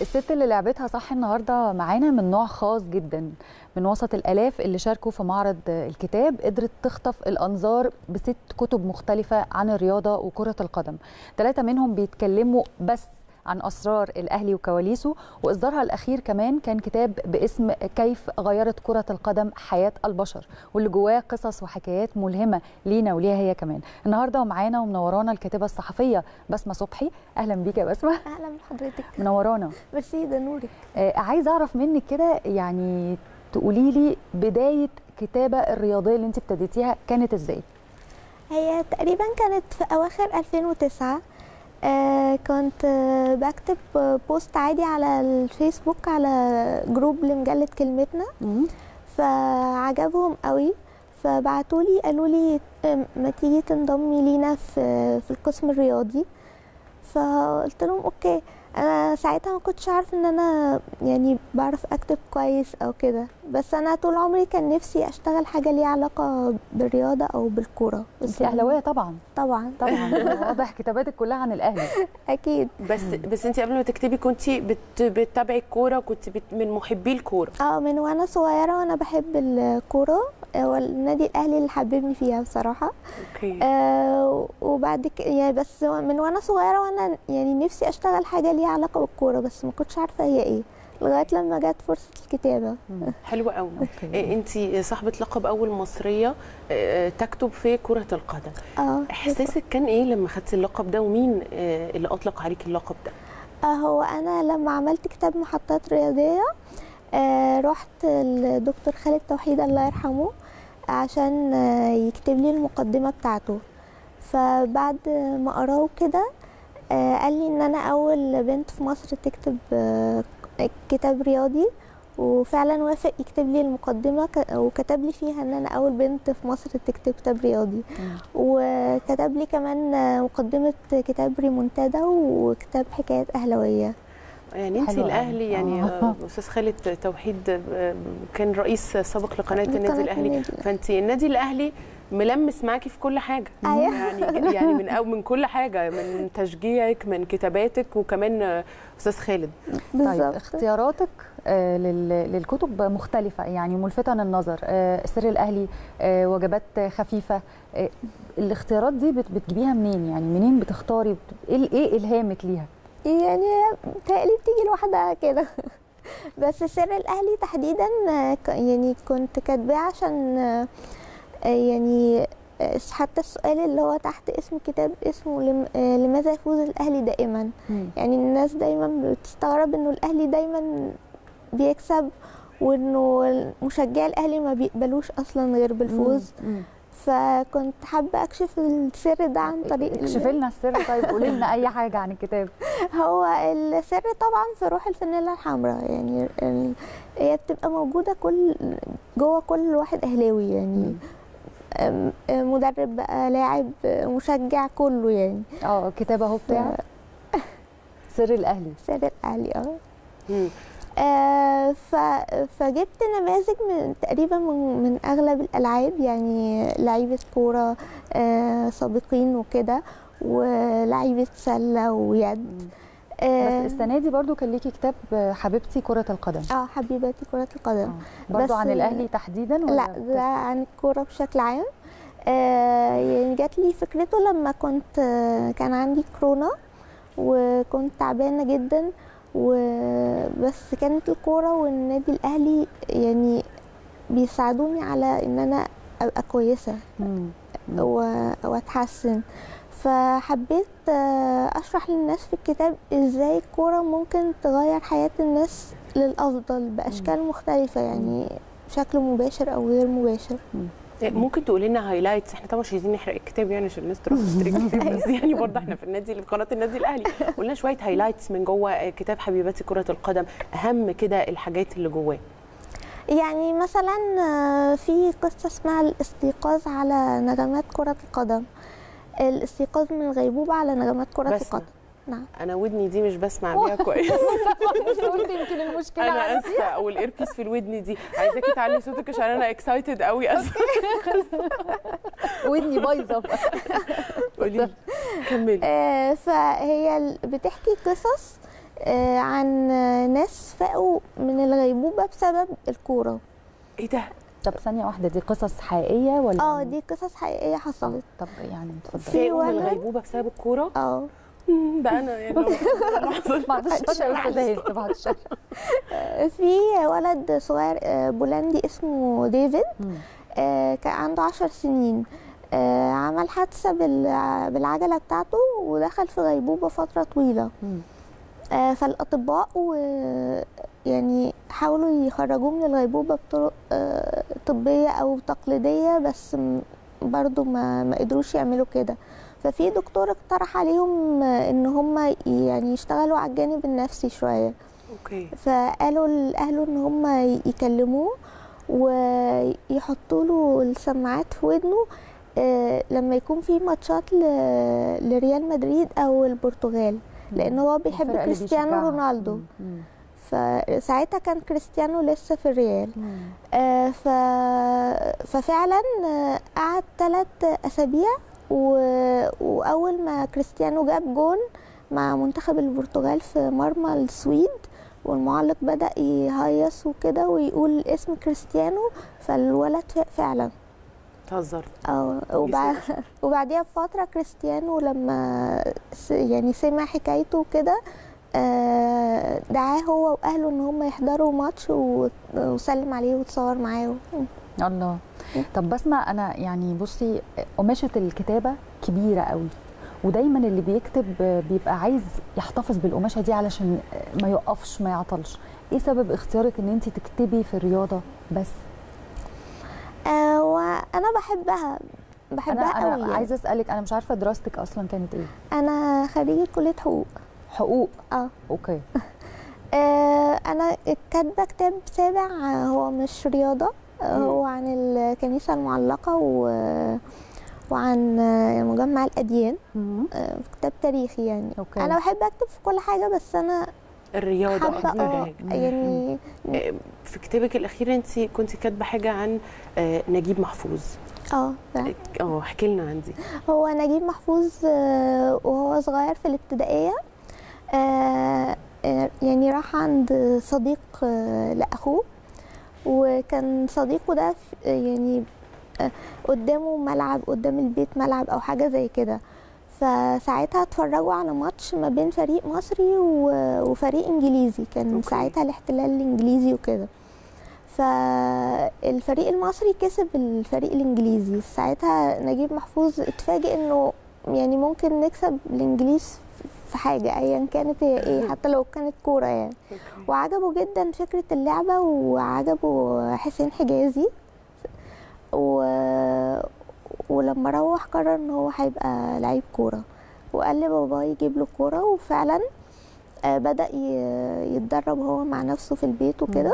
الست اللي لعبتها صح النهارده معانا من نوع خاص جدا. من وسط الآلاف اللي شاركوا في معرض الكتاب قدرت تخطف الأنظار بست كتب مختلفة عن الرياضة وكرة القدم. ثلاثة منهم بيتكلموا بس عن أسرار الأهلي وكواليسه. وإصدارها الأخير كمان كان كتاب باسم كيف غيرت كرة القدم حياة البشر واللي جواه قصص وحكايات ملهمة لينا وليها هي كمان. النهارده ومعانا ومنورانا الكاتبة الصحفية بسمة صبحي. أهلا بيك يا بسمة. أهلا بحضرتك. منورانا. ميرسي ده نوري. آه عايزه أعرف منك كده يعني تقولي لي بداية كتابة الرياضية اللي انت ابتديتيها كانت إزاي؟ هي تقريبا كانت في أواخر 2009 آه كنت آه بكتب آه، post عادي على الفيسبوك على group لمجلة كلمتنا. فعجبهم قوي. فبعتولي قالوا لي آه، ما تيجي تنضمي لينا في في القسم الرياضي. فقلت لهم أوكي. أنا ساعتها ما كنتش عارف إن أنا يعني بعرف أكتب كويس أو كده. بس أنا طول عمري كان نفسي أشتغل حاجة ليها علاقة بالرياضة أو بالكورة. أنت اهلاويه طبعا. طبعا. طبعا. واضح كتاباتك كلها عن الأهلي. أكيد. بس بس أنت قبل ما تكتبي كنت بت بتتابعي الكورة كنت بت من محبي الكورة. آه من وأنا صغيرة وأنا بحب الكورة. آه، والنادي الأهلي اللي حببني فيها بصراحة. okay. آه وبعد كده يعني بس من وأنا صغيرة وأنا يعني نفسي أشتغل حاجة ليها علاقة بالكورة بس ما كنتش عارفة هي إيه. لغاية لما جت فرصة الكتابة. حلوة قوي okay. أنت صاحبة لقب أول مصرية آه، تكتب في كرة القدم. آه. إحساسك كان إيه لما خدتي اللقب ده؟ ومين آه، اللي أطلق عليك اللقب ده؟ هو أنا لما عملت كتاب محطات رياضية رحت الدكتور خالد توحيد الله يرحمه. عشان آه يكتب لي المقدمة بتاعته. فبعد ما قراه كده آه قال لي إن أنا أول بنت في مصر تكتب آه كتاب رياضي وفعلا وافق يكتب لي المقدمة ك- وكتب لي فيها إن أنا أول بنت في مصر تكتب كتاب رياضي. وكتب لي كمان مقدمة كتاب ريمونتادا وكتاب حكايات أهلوية يعني انت. الأهلي يعني آه. آه، أستاذ خالد توحيد آه، كان رئيس سابق لقناة النادي الأهلي النادي. فانت النادي الأهلي ملمس معاكي في كل حاجة أيوة. يعني يعني من أو من كل حاجة من تشجيعك من كتاباتك وكمان أستاذ خالد طيب اختياراتك لل- للكتب مختلفة يعني ملفتة للنظر سر الأهلي آه، وجبات خفيفة آه، الاختيارات دي بت- بتجيبيها منين يعني منين بتختاري بت- إيه إيه إلهامك ليها يعني بتهيألي بتيجي لوحدها كده. بس سر الأهلي تحديدا يعني كنت كاتباه عشان آه، يعني آه، حتى السؤال اللي هو تحت اسم الكتاب اسمه لم- آه، لماذا يفوز الأهلي دائما؟ يعني الناس دايما بتستغرب إنه الأهلي دايما بيكسب وإنه مشجعي الأهلي ما بيقبلوش أصلا غير بالفوز. مم. فكنت حابة أكشف السر ده عن طريق اكشفي لنا السر طيب قولي لنا أي حاجة عن الكتاب. هو السر طبعا في روح الفانيلا الحمراء يعني ال- هي بتبقى موجودة كل جوه كل واحد أهلاوي يعني مدرب بقى لاعب مشجع كله يعني. آه كتاب أهو بتاعك. سر الأهلي. سر الأهلي آه. فجبت نماذج من تقريبا من, من أغلب الألعاب يعني لعيبة كورة آه، سابقين وكده ولعيبة سلة ويد. بس السنة دي برضو كان ليكي كتاب آه، حبيبتي كرة القدم. آه حبيبتي كرة القدم. آه. برضو عن الأهلي تحديدا ولا لا ده عن الكورة بشكل عام. آه يعني جات لي فكرته لما كنت آه كان عندي كورونا وكنت تعبانة جدا. وبس كانت الكورة والنادي الأهلي يعني بيساعدوني على إن أنا أبقى كويسة وأتحسن. فحبيت أشرح للناس في الكتاب إزاي الكورة ممكن تغير حياة الناس للأفضل بأشكال مختلفة يعني بشكل مباشر أو غير مباشر. ممكن تقولي لنا highlights إحنا طبعا مش عايزين نحرق الكتاب يعني عشان الناس تروح تشتري الكتاب بس يعني برضه إحنا في النادي في قناة النادي الأهلي. قلنا شوية highlights من جوه كتاب حبيبتي كرة القدم. أهم كده الحاجات اللي جواه. يعني مثلا آه، في قصة اسمها الاستيقاظ على نغمات كرة القدم. الاستيقاظ من الغيبوبه على نغمات كرة القدم. نعم. أنا ودني دي مش بسمع بيها كويس. قلت يمكن المشكلة أنا. آسفة. أو ال earpiece في الودن دي. عايزاكي تعلي صوتك عشان أنا excited قوي آسفة. ودني بايظة. قولي لي. كملي. آه، فهي ال- بتحكي قصص آه، عن ناس فاقوا من الغيبوبة بسبب الكورة. إيه ده؟ طب ثانية واحدة دي قصص حقيقية ولا آه دي قصص حقيقية حصلت. طب يعني اتفضلي. في الغيبوبة بسبب الكورة؟ آه. ده أنا يعني بعد الشاشة في ولد صغير آه، بولندي اسمه ديفيد. آه، كان عنده عشر سنين. آه، عمل حادثة بالع- بالعجلة بتاعته ودخل في غيبوبة فترة طويلة. مم. آه، فالأطباء و يعني حاولوا يخرجوه من الغيبوبة بطرق طبية أو تقليدية بس برضو ما ما قدروش يعملوا كده. ففي دكتور اقترح عليهم آه، إن هم يعني يشتغلوا على الجانب النفسي شوية. أوكي. فقالوا لأهله إن هم يكلموه ويحطوا له السماعات في ودنه آه، لما يكون في ماتشات لريال مدريد أو البرتغال. لأن هو بيحب كريستيانو. رونالدو. فساعتها كان كريستيانو لسه في الريال. آه، ف... ففعلا آه، قعد ثلاث أسابيع و... وأول ما كريستيانو جاب جون مع منتخب البرتغال في مرمى السويد والمعلق بدأ يهيص وكده ويقول اسم كريستيانو فالولد فعلا. تهزري آه وبعد وبعديها بفترة كريستيانو لما س- يعني سمع حكايته وكده آه، دعاه هو وأهله إن هم يحضروا ماتش و- وسلم عليه وتصور معاه الله. طب بسمع أنا يعني بصي قماشة الكتابة كبيرة قوي ودايما اللي بيكتب بيبقى عايز يحتفظ بالقماشة دي علشان ما يقفش ما يعطلش. إيه سبب اختيارك إن انت تكتبي في الرياضة بس؟ آه، وأنا بحبها بحبها قوي أنا يعني. عايزة أسألك أنا مش عارفة دراستك أصلا كانت إيه؟ أنا خريجة كلية حقوق. حقوق؟ آه. okay. آه، أنا كاتبة كتاب سابع هو مش رياضة. هو عن الكنيسة المعلقة و وعن مجمع الأديان آه، كتاب تاريخي يعني. okay. أنا بحب أكتب في كل حاجة بس أنا الرياضة حابة يعني آه، في كتابك الأخير أنت كنت كاتبة حاجة عن آه، نجيب محفوظ. آه. آه احكي لنا عن دي. هو نجيب محفوظ وهو صغير في الابتدائية آه، يعني راح عند صديق لأخوه. وكان صديقه ده يعني آه، قدامه ملعب قدام البيت ملعب أو حاجة زي كده. فساعتها اتفرجوا على ماتش ما بين فريق مصري وفريق إنجليزي. كان okay. ساعتها الاحتلال الإنجليزي وكده. فالفريق المصري كسب الفريق الإنجليزي. ساعتها نجيب محفوظ اتفاجئ إنه يعني ممكن نكسب الإنجليز في حاجة ايا كانت هي إيه حتى لو كانت كورة يعني. وعجبه جدا فكرة اللعبة وعجبه حسين حجازي. و... ولما روح قرر إن هو هيبقى لعيب كورة. وقال لباباه يجيب له كورة وفعلا آه، بدأ يتدرب هو مع نفسه في البيت وكده.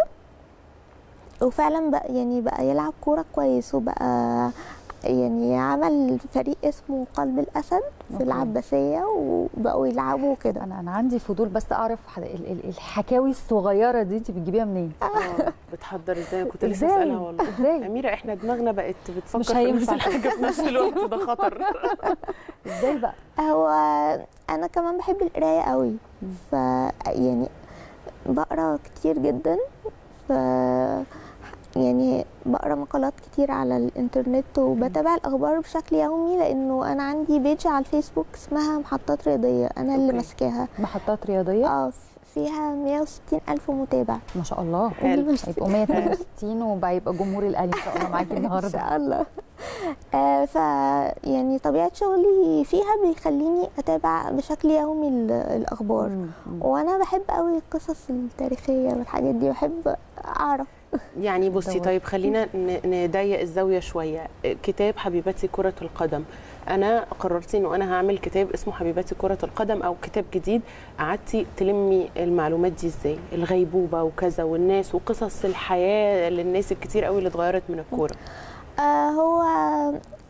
وفعلا بقى يعني بقى يلعب كورة كويس وبقى يعني عمل فريق اسمه قلب الأسد في. العباسية وبقوا يلعبوا كده أنا أنا عندي فضول بس أعرف ح- ال- ال- الحكاوي الصغيرة دي انت بتجيبيها منين؟ آه. بتحضر إزاي؟ كنت لسه أسألها والله. إزاي؟ أميرة إحنا دماغنا بقت بتفكر مش في نفس هينفع. الحاجة في نفس الوقت. ده خطر. إزاي بقى؟ هو أنا كمان بحب القراية قوي. ف يعني بقرا كتير جدا. ف يعني بقرأ مقالات كتير على الإنترنت وبتابع الأخبار بشكل يومي لأنه أنا عندي بيج على الفيسبوك اسمها محطات رياضية أنا اللي. ماسكاها محطات رياضية آه فيها 160 ألف متابع ما شاء الله. هيبقوا 162 وبقى يبقى جمهور الاهلي ان شاء الله معاكي إن النهارده شاء الله آه ف يعني طبيعة شغلي فيها بيخليني أتابع بشكل يومي ال- الأخبار مم. مم. وأنا بحب قوي القصص التاريخية والحاجات دي بحب أعرف يعني بصي دور. طيب خلينا نضيق الزاوية شوية. كتاب حبيبتي كرة القدم. أنا قررتي إنه أنا هعمل كتاب اسمه حبيبتي كرة القدم أو كتاب جديد. قعدتي تلمي المعلومات دي إزاي؟ الغيبوبة وكذا والناس وقصص الحياة للناس الكتير قوي اللي اتغيرت من الكورة. آه هو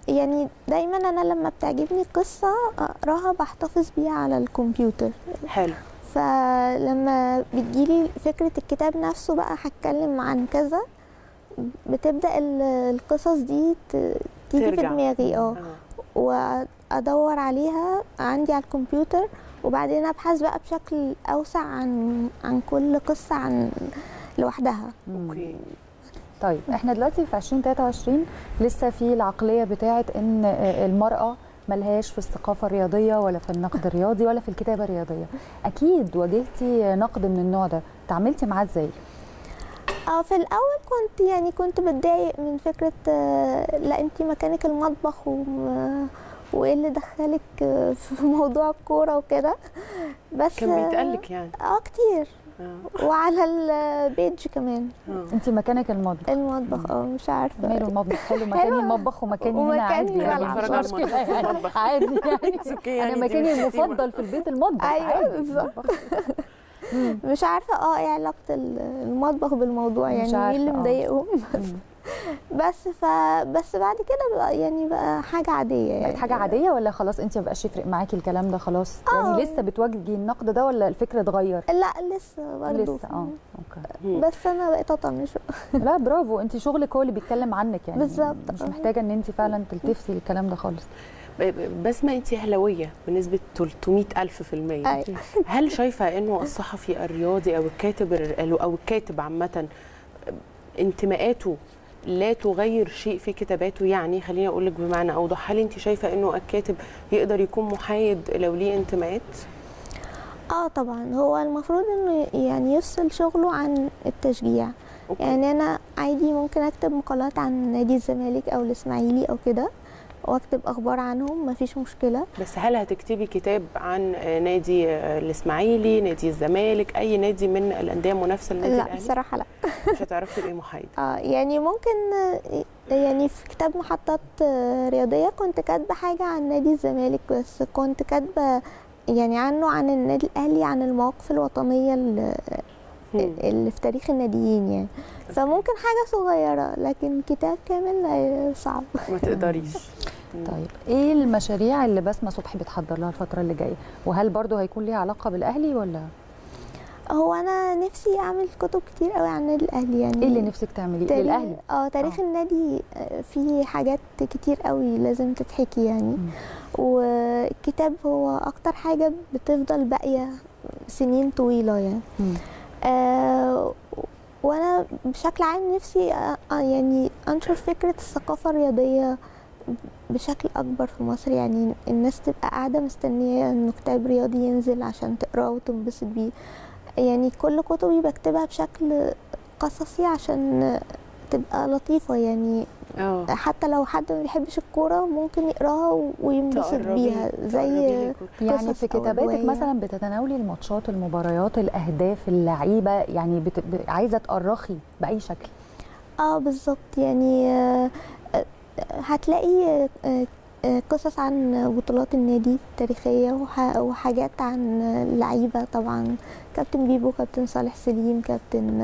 يعني دايما أنا لما بتعجبني قصة أقراها بحتفظ بيها على الكمبيوتر. حلو. فلما بتجيلي فكرة الكتاب نفسه بقى هتكلم عن كذا بتبدأ ال- القصص دي ت- تيجي في. دماغي آه وأدور عليها عندي على الكمبيوتر وبعدين أبحث بقى بشكل أوسع عن عن كل قصة عن لوحدها مم. أوكي طيب إحنا دلوقتي في 2023 لسه في العقلية بتاعه إن المرأة ملهاش في الثقافة الرياضية ولا في النقد الرياضي ولا في الكتابة الرياضية. أكيد واجهتي نقد من النوع ده. تعاملتي معاه إزاي؟ آه في الأول كنت يعني كنت بتضايق من فكرة آه، لا انت مكانك المطبخ وم- وإيه اللي دخلك آه، في موضوع الكورة وكده. بس كان آه، بيتقالك يعني. آه كتير. وعلى البيج كمان. آه. انت مكانك المطبخ. المطبخ آه مش عارفة. ماله المطبخ حلو مكاني المطبخ ومكاني هنا ومكاني عادي. يعني المطبخ. يعني. عادي يعني. يعني أنا مكاني. المفضل في البيت المطبخ. عادي. بالظبط. مش عارفة آه إيه علاقة ال- المطبخ بالموضوع؟ يعني مين اللي آه. مضايقهم. بس ف بس بعد كده بقى يعني بقى حاجة عادية يعني بقت حاجة عادية ولا خلاص انت مبقاش يفرق معاكي الكلام ده خلاص آه. يعني لسه بتواجهي النقد ده ولا الفكر اتغير لا لسه برضه لسه آه أوكي. بس أنا بقيت أطنش لا برافو انت شغلك هو اللي بيتكلم عنك يعني بالظبط. مش آه. محتاجة ان انت فعلا تلتفتي للكلام ده خالص بسمة انت اهلاويه بنسبة 300 ألف في المية أي. هل شايفة إنه الصحفي الرياضي أو الكاتب أو الكاتب عامة انتماءاته لا تغير شيء في كتاباته. يعني خليني أقول لك بمعنى أوضح. هل أنت شايفة إنه الكاتب يقدر يكون محايد لو ليه انتماءات آه طبعا. هو المفروض إنه يعني يفصل شغله عن التشجيع. أوكي. يعني أنا عادي ممكن أكتب مقالات عن نادي الزمالك أو الإسماعيلي أو كده. واكتب أخبار عنهم مفيش مشكلة. بس هل هتكتبي كتاب عن نادي الإسماعيلي نادي الزمالك أي نادي من الأندية المنافسة للنادي لا الأهلي؟ بصراحة لا. مش هتعرفي تبقي محايد آه يعني ممكن يعني في كتاب محطات رياضية كنت كاتبة حاجة عن نادي الزمالك بس كنت كاتبة يعني عنه عن النادي الأهلي عن المواقف الوطنية اللي في تاريخ الناديين يعني. فممكن حاجة صغيرة لكن كتاب كامل صعب ما تقدريش. طيب إيه المشاريع اللي بسمه صبحي بتحضر لها الفترة اللي جاية؟ وهل برضو هيكون ليها علاقة بالأهلي ولا؟ هو أنا نفسي أعمل كتب كتير قوي عن النادي الأهلي يعني. إيه اللي نفسك تعمليه؟ تاريخ- للأهلي؟ آه تاريخ آه. النادي آه، فيه حاجات كتير قوي لازم تتحكي يعني. مم. والكتاب هو أكتر حاجة بتفضل باقية سنين طويلة يعني. آه وأنا بشكل عام نفسي آه آه، يعني أنشر فكرة الثقافه الرياضيه بشكل أكبر في مصر يعني الناس تبقى قاعدة مستنية انه كتاب رياضي ينزل عشان تقرأه وتنبسط بيه. يعني كل كتبي بكتبها بشكل قصصي عشان تبقى لطيفة يعني آه. حتى لو حد ما بيحبش الكورة ممكن يقراها وينبسط بيها زي يعني في كتاباتك. مثلا بتتناولي الماتشات المباريات الأهداف اللعيبة يعني بت... عايزة تأرخي بأي شكل؟ آه بالظبط. يعني آه، هتلاقي آه، آه، قصص عن بطولات النادي التاريخية وح- وحاجات عن لعيبة طبعا. كابتن بيبو كابتن صالح سليم كابتن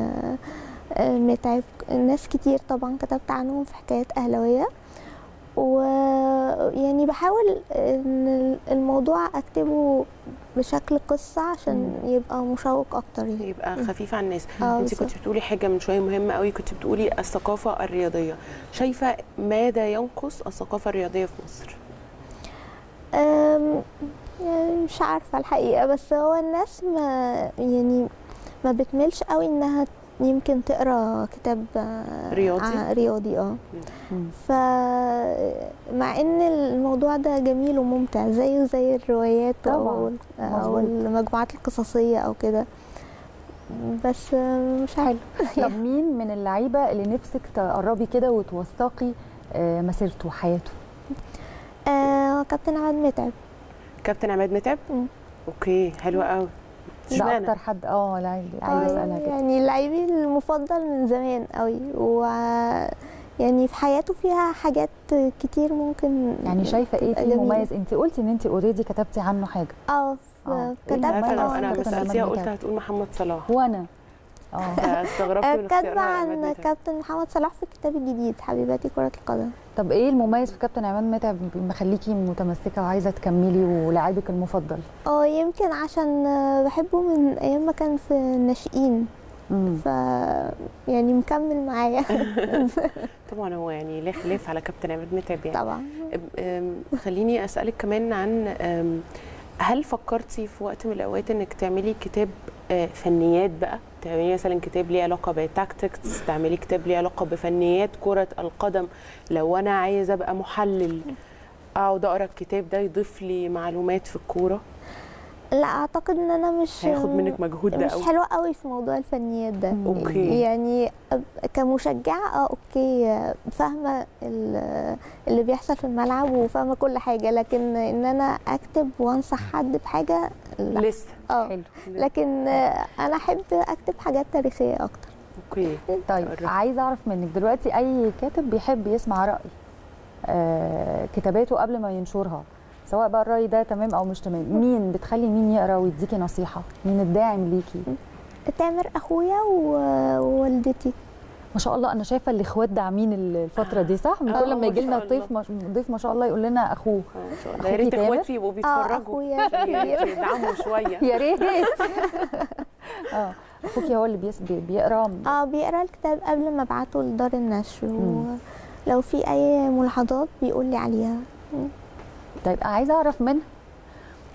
آه، متعب. ناس كتير طبعا كتبت عنهم في حكايات أهلوية ويعني بحاول إن الموضوع أكتبه بشكل قصة عشان يبقى مشوق أكتر يعني. يبقى خفيف على الناس. آه انت. كنت بتقولي حاجة من شوية مهمة قوي كنت بتقولي الثقافة الرياضية. شايفة ماذا ينقص الثقافة الرياضية في مصر؟ يعني مش عارفة الحقيقة بس هو الناس ما يعني ما بتملش قوي إنها يمكن تقرأ كتاب آه، رياضي؟ ع- رياضي آه مم. ف مع إن الموضوع ده جميل وممتع زيه زي الروايات. أو أو مظبوط. المجموعات القصصية أو كده بس آه، مش عارفه طب مين من اللعيبة اللي نفسك تقربي كده وتوثقي آه، مسيرته وحياته آه كابتن عماد متعب كابتن عماد متعب. أوكي حلوة قوي ده أكتر حد آه عايزه اسالها كده يعني لعيبي المفضل من زمان قوي و يعني في حياته فيها حاجات كتير ممكن يعني شايفة إيه فيه. مميز؟ انت قلتي إن انت اوريدي كتبتي عنه حاجة. آه آه. كتبت إيه عارفه المميز لو أنا سالتيها. قلت هتقول محمد صلاح. وأنا. آه. فاستغربت آه، عماد عن متعب. كابتن محمد صلاح في الكتاب الجديد حبيباتي كرة القدم. طب إيه المميز في كابتن عماد متعب مخليكي متمسكة وعايزة تكملي ولاعبك المفضل؟ آه يمكن عشان بحبه من أيام ما كان في الناشئين. ف يعني مكمل معايا. طبعا هو يعني لا خلاف على كابتن عماد متعب يعني. طبعا. خليني أسألك كمان عن هل فكرتي في وقت من الأوقات إنك تعملي كتاب فنيات بقى. تعملي مثلا كتاب ليه علاقة بالتاكتكس تعملي كتاب ليه علاقة بفنيات كرة القدم. لو أنا عايزه أبقى محلل أقعد أقرأ الكتاب ده يضيف لي معلومات في الكورة. لا أعتقد إن أنا مش هياخد منك مجهود ده مش حلوة قوي في موضوع الفنيات ده. أوكي. يعني كمشجعة آه أوكي فاهمة ال- اللي بيحصل في الملعب وفاهمة كل حاجة لكن إن أنا أكتب وأنصح حد بحاجة لا. لسه. آه. حلو لكن أنا أحب أكتب حاجات تاريخية أكتر. أوكي. طيب. عايزة أعرف منك دلوقتي أي كاتب بيحب يسمع رأي؟ آه كتاباته قبل ما ينشرها. سواء بقى الرأي ده تمام أو مش تمام مين بتخلي مين يقرأ ويديكي نصيحة؟ مين الداعم ليكي؟ تامر أخويا ووالدتي. ما شاء الله أنا شايفة الإخوات داعمين الفترة دي صح؟ من آه، كل ما ما يجي لنا. ضيف ما ضيف ما شاء الله يقول لنا أخوه. آه، ما شاء الله. يا ريت؟ إخواتي يبقوا آه بيتفرجوا أخويا كبير. يدعموا شوية. يا ريت. آه أخوكي هو اللي بيقرأ؟ آه بيقرأ الكتاب قبل ما أبعته لدار النشر. ولو في أي ملاحظات بيقول لي عليها طيب عايزة أعرف منها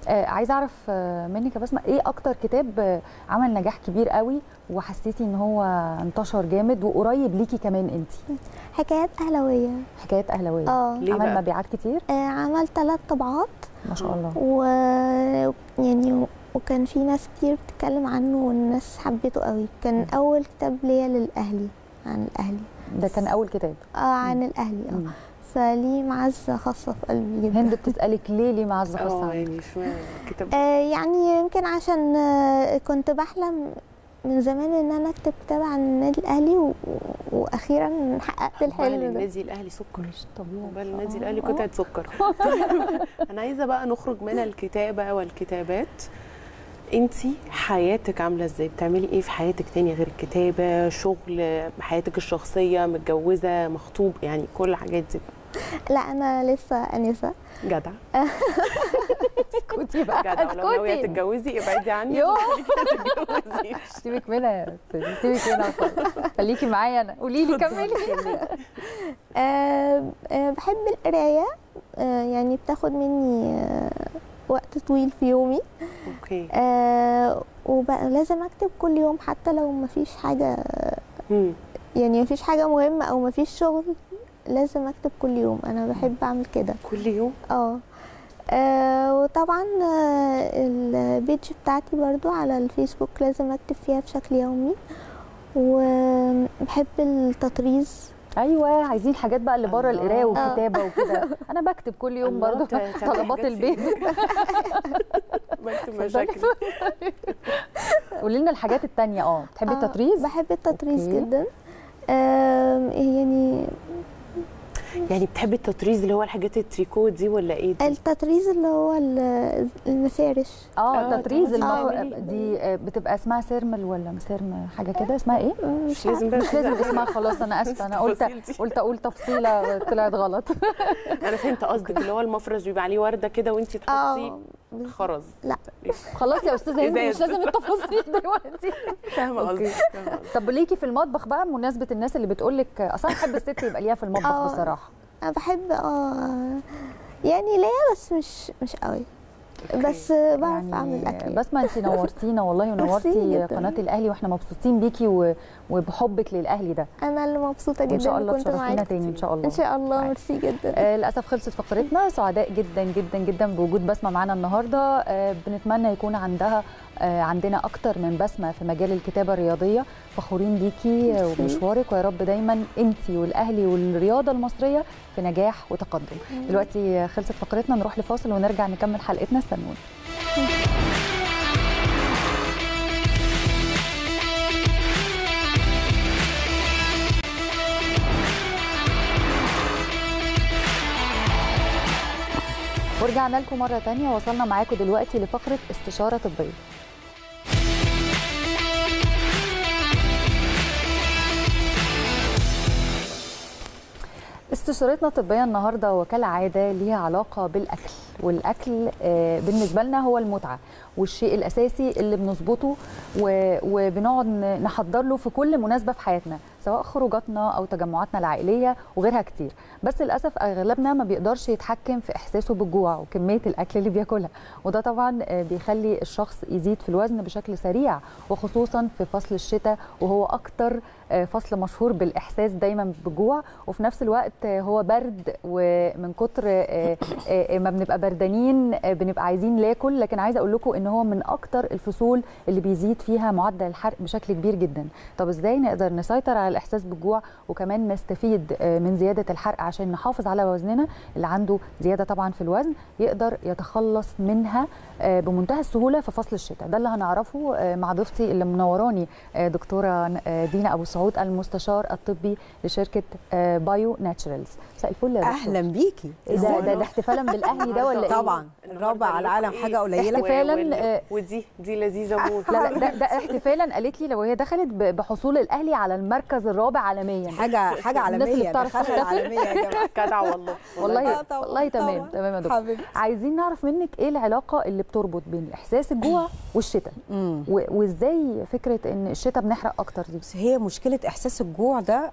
آه عايزة أعرف آه منك يا بسمة إيه أكتر كتاب آه عمل نجاح كبير قوي وحسيتي إن هو انتشر جامد وقريب ليكي كمان انت حكايات أهلاوية. حكايات أهلاوية. آه. ليه عمل؟ مبيعات كتير؟ آه، عمل ثلاث طبعات. ما شاء الله. و يعني وكان في ناس كتير بتتكلم عنه والناس حبيته قوي. كان أول كتاب ليا للأهلي عن الأهلي. ده كان أول كتاب. آه عن الأهلي آه. فليه معزة خاصة في قلبي جدا. هند بتسألك ليه ليه معزة خاصة آه؟ يعني اشمعنى كتاب آه يعني يمكن عشان آه كنت بحلم من زمان إن أنا أكتب كتاب عن النادي الأهلي و... وأخيرا حققت الحلم ده. النادي الأهلي سكر. مش طبيعي. عقبال النادي آه، الأهلي آه. قطعة سكر. أنا عايزة بقى نخرج من الكتابه والكتابات. انتي حياتك عاملة إزاي؟ بتعملي إيه في حياتك تاني غير الكتابة شغل حياتك الشخصية متجوزة مخطوب؟ يعني كل الحاجات دي. لا أنا لسه أنسة. جدع. اسكتي بقى جدع لو ناوية تتجوزي ابعدي عني. يوه. سيبك منها يا سيبك منها. خليكي معايا أنا. قولي لي كملي. آه، آه، بحب القراية. آه، يعني بتاخد مني وقت طويل في يومي. أوكي. وبقى لازم أكتب كل يوم حتى لو مفيش حاجة مم. يعني مفيش حاجة مهمة أو مفيش شغل. لازم اكتب كل يوم أنا بحب اعمل كده. كل يوم؟ آه. آه، وطبعا آه، البيج بتاعتي برضو على الفيسبوك لازم اكتب فيها بشكل يومي. وبحب التطريز. أيوه عايزين حاجات بقى اللي بره. القراية والكتابة وكده. أنا بكتب كل يوم برضو طلبات البيت. بكتب مشاكل قولي لنا الحاجات التانية. آه بتحبي آه، التطريز؟ بحب التطريز أوكي. جدا. آم، يعني يعني بتحبي التطريز اللي هو الحاجات التريكو دي ولا إيه؟ دي؟ التطريز اللي هو ال- المفارش. آه آه، تطريز تقعدي المفروض تعملي. دي آه، بتبقى اسمها سيرمل ولا مسيرم حاجة كده؟ اسمها إيه؟ مش لازم مش لازم اسمها خلاص أنا آسفة. أنا قلت. قلت أقول تفصيلة طلعت غلط. أنا فهمت قصدك اللي هو المفرش بيبقى عليه وردة كده وانت تحطي آه خرز. لا. خلاص يا أستاذة هند مش. لازم التفاصيل دلوقتي. فاهمة قصدك. طب ليكي في المطبخ بقى؟ بمناسبة الناس اللي بتقول لك أصلا بحب الست يبقى ليها في المطبخ آه. بصراحة. أنا بحب آه. يعني ليا بس مش مش قوي. بس بعرف أعمل أكل. بسمة انت نورتينا والله ونورتي. قناة الأهلي وإحنا مبسوطين بيكي وبحبك للأهلي ده. أنا اللي مبسوطة جدا وإن شاء الله كنت تشرفينا تاني إن شاء الله. إن شاء الله. ميرسي جدا. آه للأسف خلصت فقرتنا. سعداء جدا جدا جدا بوجود بسمة معانا النهارده. آه بنتمنى يكون عندها عندنا أكتر من بسمة في مجال الكتابة الرياضية. فخورين بيكي آه،. وبمشوارك ويا رب دايما انت والأهلي والرياضة المصرية في نجاح وتقدم. دلوقتي آه، خلصت فقرتنا نروح لفاصل ونرجع نكمل حلقتنا. استنونا. ورجعنا لكم مرة تانية. وصلنا معاكم دلوقتي لفقرة استشارة طبية. استشارتنا الطبية النهاردة وكالعادة ليها علاقة بالأكل والأكل آه، بالنسبة لنا هو المتعة والشيء الأساسي اللي بنظبطه وبنقعد نحضر له في كل مناسبة في حياتنا سواء خروجاتنا أو تجمعاتنا العائلية وغيرها كتير. بس للأسف أغلبنا ما بيقدرش يتحكم في إحساسه بالجوع وكمية الأكل اللي بياكلها. وده طبعا آه، بيخلي الشخص يزيد في الوزن بشكل سريع وخصوصا في فصل الشتاء وهو أكتر آه، فصل مشهور بالإحساس دايما بالجوع وفي نفس الوقت هو برد ومن كتر آه، آه، ما بنبقى بردانين آه، بنبقى عايزين ناكل. لكن عايزة أقول لكم إن هو من أكتر الفصول اللي بيزيد فيها معدل الحرق بشكل كبير جدا. طب إزاي نقدر نسيطر على الإحساس بالجوع وكمان نستفيد من زيادة الحرق عشان نحافظ على وزننا؟ اللي عنده زيادة طبعا في الوزن يقدر يتخلص منها بمنتهى السهولة في فصل الشتاء. ده اللي هنعرفه مع ضيفتي اللي منوراني دكتورة دينا أبو سعود المستشار الطبي لشركة آه، بايو ناتشرالز مساء الفل يا. أهلا بيكي. إيه ده ده ده احتفالا بالأهلي ده ولا إيه؟ طبعا. الرابع على العالم حاجة قليلة. احتفالاً، آه، ودي دي لذيذة موت. لا لا ده, ده احتفالا قالت لي لو هي دخلت بحصول الأهلي على المركز الرابع عالميا. حاجة حاجة الناس اللي عالمية تحتفل. العالميه يا جماعة. جدع والله. والله آه، والله تمام. تمام يا دكتور. عايزين نعرف منك إيه العلاقة اللي بتربط بين إحساس الجوع والشتاء؟ وإزاي فكرة إن الشتاء بنحرق أكتر دي؟ هي مشكلة إحساس الجوع ده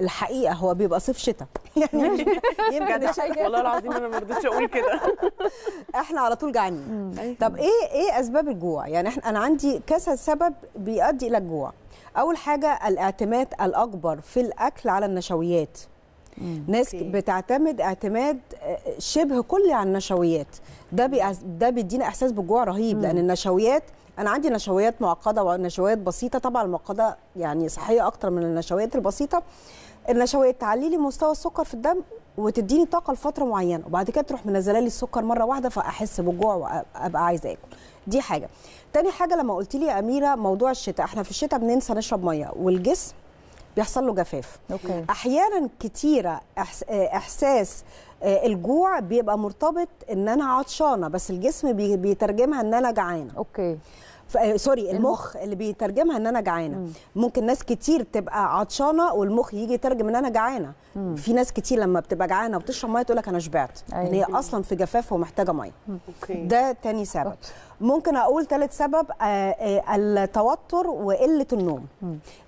الحقيقة هو بيبقى صيف شتاء. يعني يمكن والله العظيم أنا ما رضيتش أقول كده. إحنا على طول جعانين. طب إيه إيه أسباب الجوع؟ يعني إحنا أنا عندي كذا سبب بيؤدي إلى الجوع. أول حاجة الإعتماد الأكبر في الأكل على النشويات. ناس أوكي. بتعتمد اعتماد آه، شبه كلي على النشويات. ده بيأس- ده بيدينا احساس بالجوع رهيب لأن النشويات أنا عندي نشويات معقدة ونشويات بسيطة طبعا المعقده يعني صحية أكتر من النشويات البسيطة. النشويات تعلي لي مستوى السكر في الدم وتديني طاقة لفترة معينة وبعد كده تروح منزلة لي السكر مرة واحدة فأحس بالجوع وابقى عايزة آكل. دي حاجة. تاني حاجة لما قلت لي يا أميرة موضوع الشتاء إحنا في الشتاء بننسى نشرب مية والجسم بيحصل له جفاف. okay. أحيانا كتيرة إحس- إحساس آه، الجوع بيبقى مرتبط إن أنا عطشانه بس الجسم بي- بيترجمها إن أنا جعانة. okay. ف- آه، sorry المخ. اللي بيترجمها إن أنا جعانة. ممكن ناس كتير تبقى عطشانه والمخ يجي يترجم إن أنا جعانة. في ناس كتير لما بتبقى جعانة وبتشرب مية تقول لك أنا شبعت. أيوة. إن هي أصلا في جفاف ومحتاجة مية. okay. ده تاني سبب. ممكن أقول ثالث سبب آه، التوتر وقلة النوم.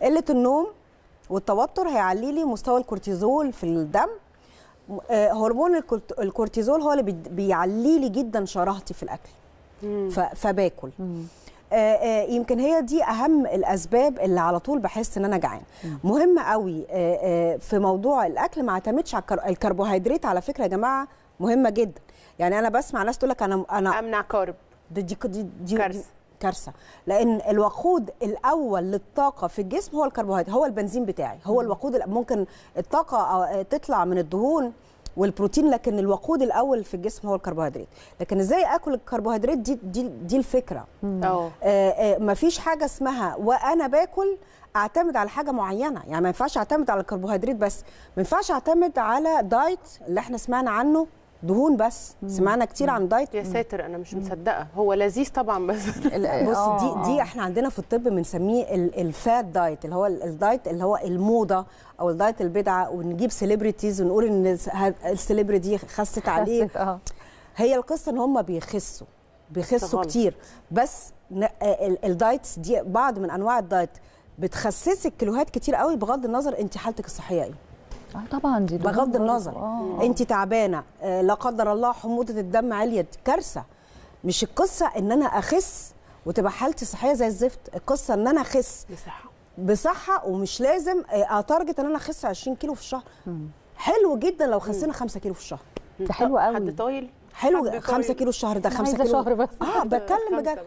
قلة النوم والتوتر هيعلي لي مستوى الكورتيزول في الدم. آه، هرمون الكورت- الكورتيزول هو اللي بي- بيعلي لي جدا شراهتي في الأكل. فباكل. آه، آه، يمكن هي دي أهم الأسباب اللي على طول بحس إن أنا جعان مهم قوي في موضوع الأكل ما اعتمدش على الكر- الكربوهيدرات على فكرة يا جماعة مهمة جدا. يعني أنا بسمع ناس تقول لك أنا أنا أمنع كارب. دي دي دي, دي. دي كارثة. لأن الوقود الأول للطاقة في الجسم هو الكربوهيدرات هو البنزين بتاعي. هو الوقود ممكن الطاقة آه، تطلع من الدهون والبروتين لكن الوقود الأول في الجسم هو الكربوهيدرات. لكن إزاي آكل الكربوهيدرات؟ دي دي, دي الفكرة. آه آه، آه، مفيش حاجة اسمها وأنا باكل أعتمد على حاجة معينة. يعني ما ينفعش أعتمد على الكربوهيدرات بس ما ينفعش أعتمد على دايت اللي إحنا سمعنا عنه دهون بس. سمعنا كتير عن diet. يا ساتر أنا مش مصدقة. هو لذيذ طبعا بس. بص آه، دي دي آه. إحنا عندنا في الطب بنسميه ال- fad diet اللي هو ال- ال diet اللي هو الموضة أو ال diet البدعة. ونجيب celebrities ونقول إن ال celebrity خست عليه. آه. هي القصة إن هم بيخسوا. بيخسوا. كتير. بس آه، ال diets دي بعض من أنواع ال diet بتخسسك كيلوهات كتير قوي بغض النظر أنت حالتك الصحية إيه. آه، طبعا دي بغض. النظر. آه. انت تعبانة. آه، لا قدر الله حموضة الدم عليت. كارثة. مش القصة إن أنا أخس وتبقى حالتي صحية زي الزفت. القصة إن أنا أخس بصحة. بصحة ومش لازم آه، اتارجت إن أنا أخس 20 كيلو في الشهر. حلو جدا لو خسينا 5 كيلو في الشهر. ده حلو قوي. حد طايل؟ حلو حد 5 طايل. كيلو الشهر ده أنا 5 عايزة كيلو. شهر بس. آه بتكلم بجد.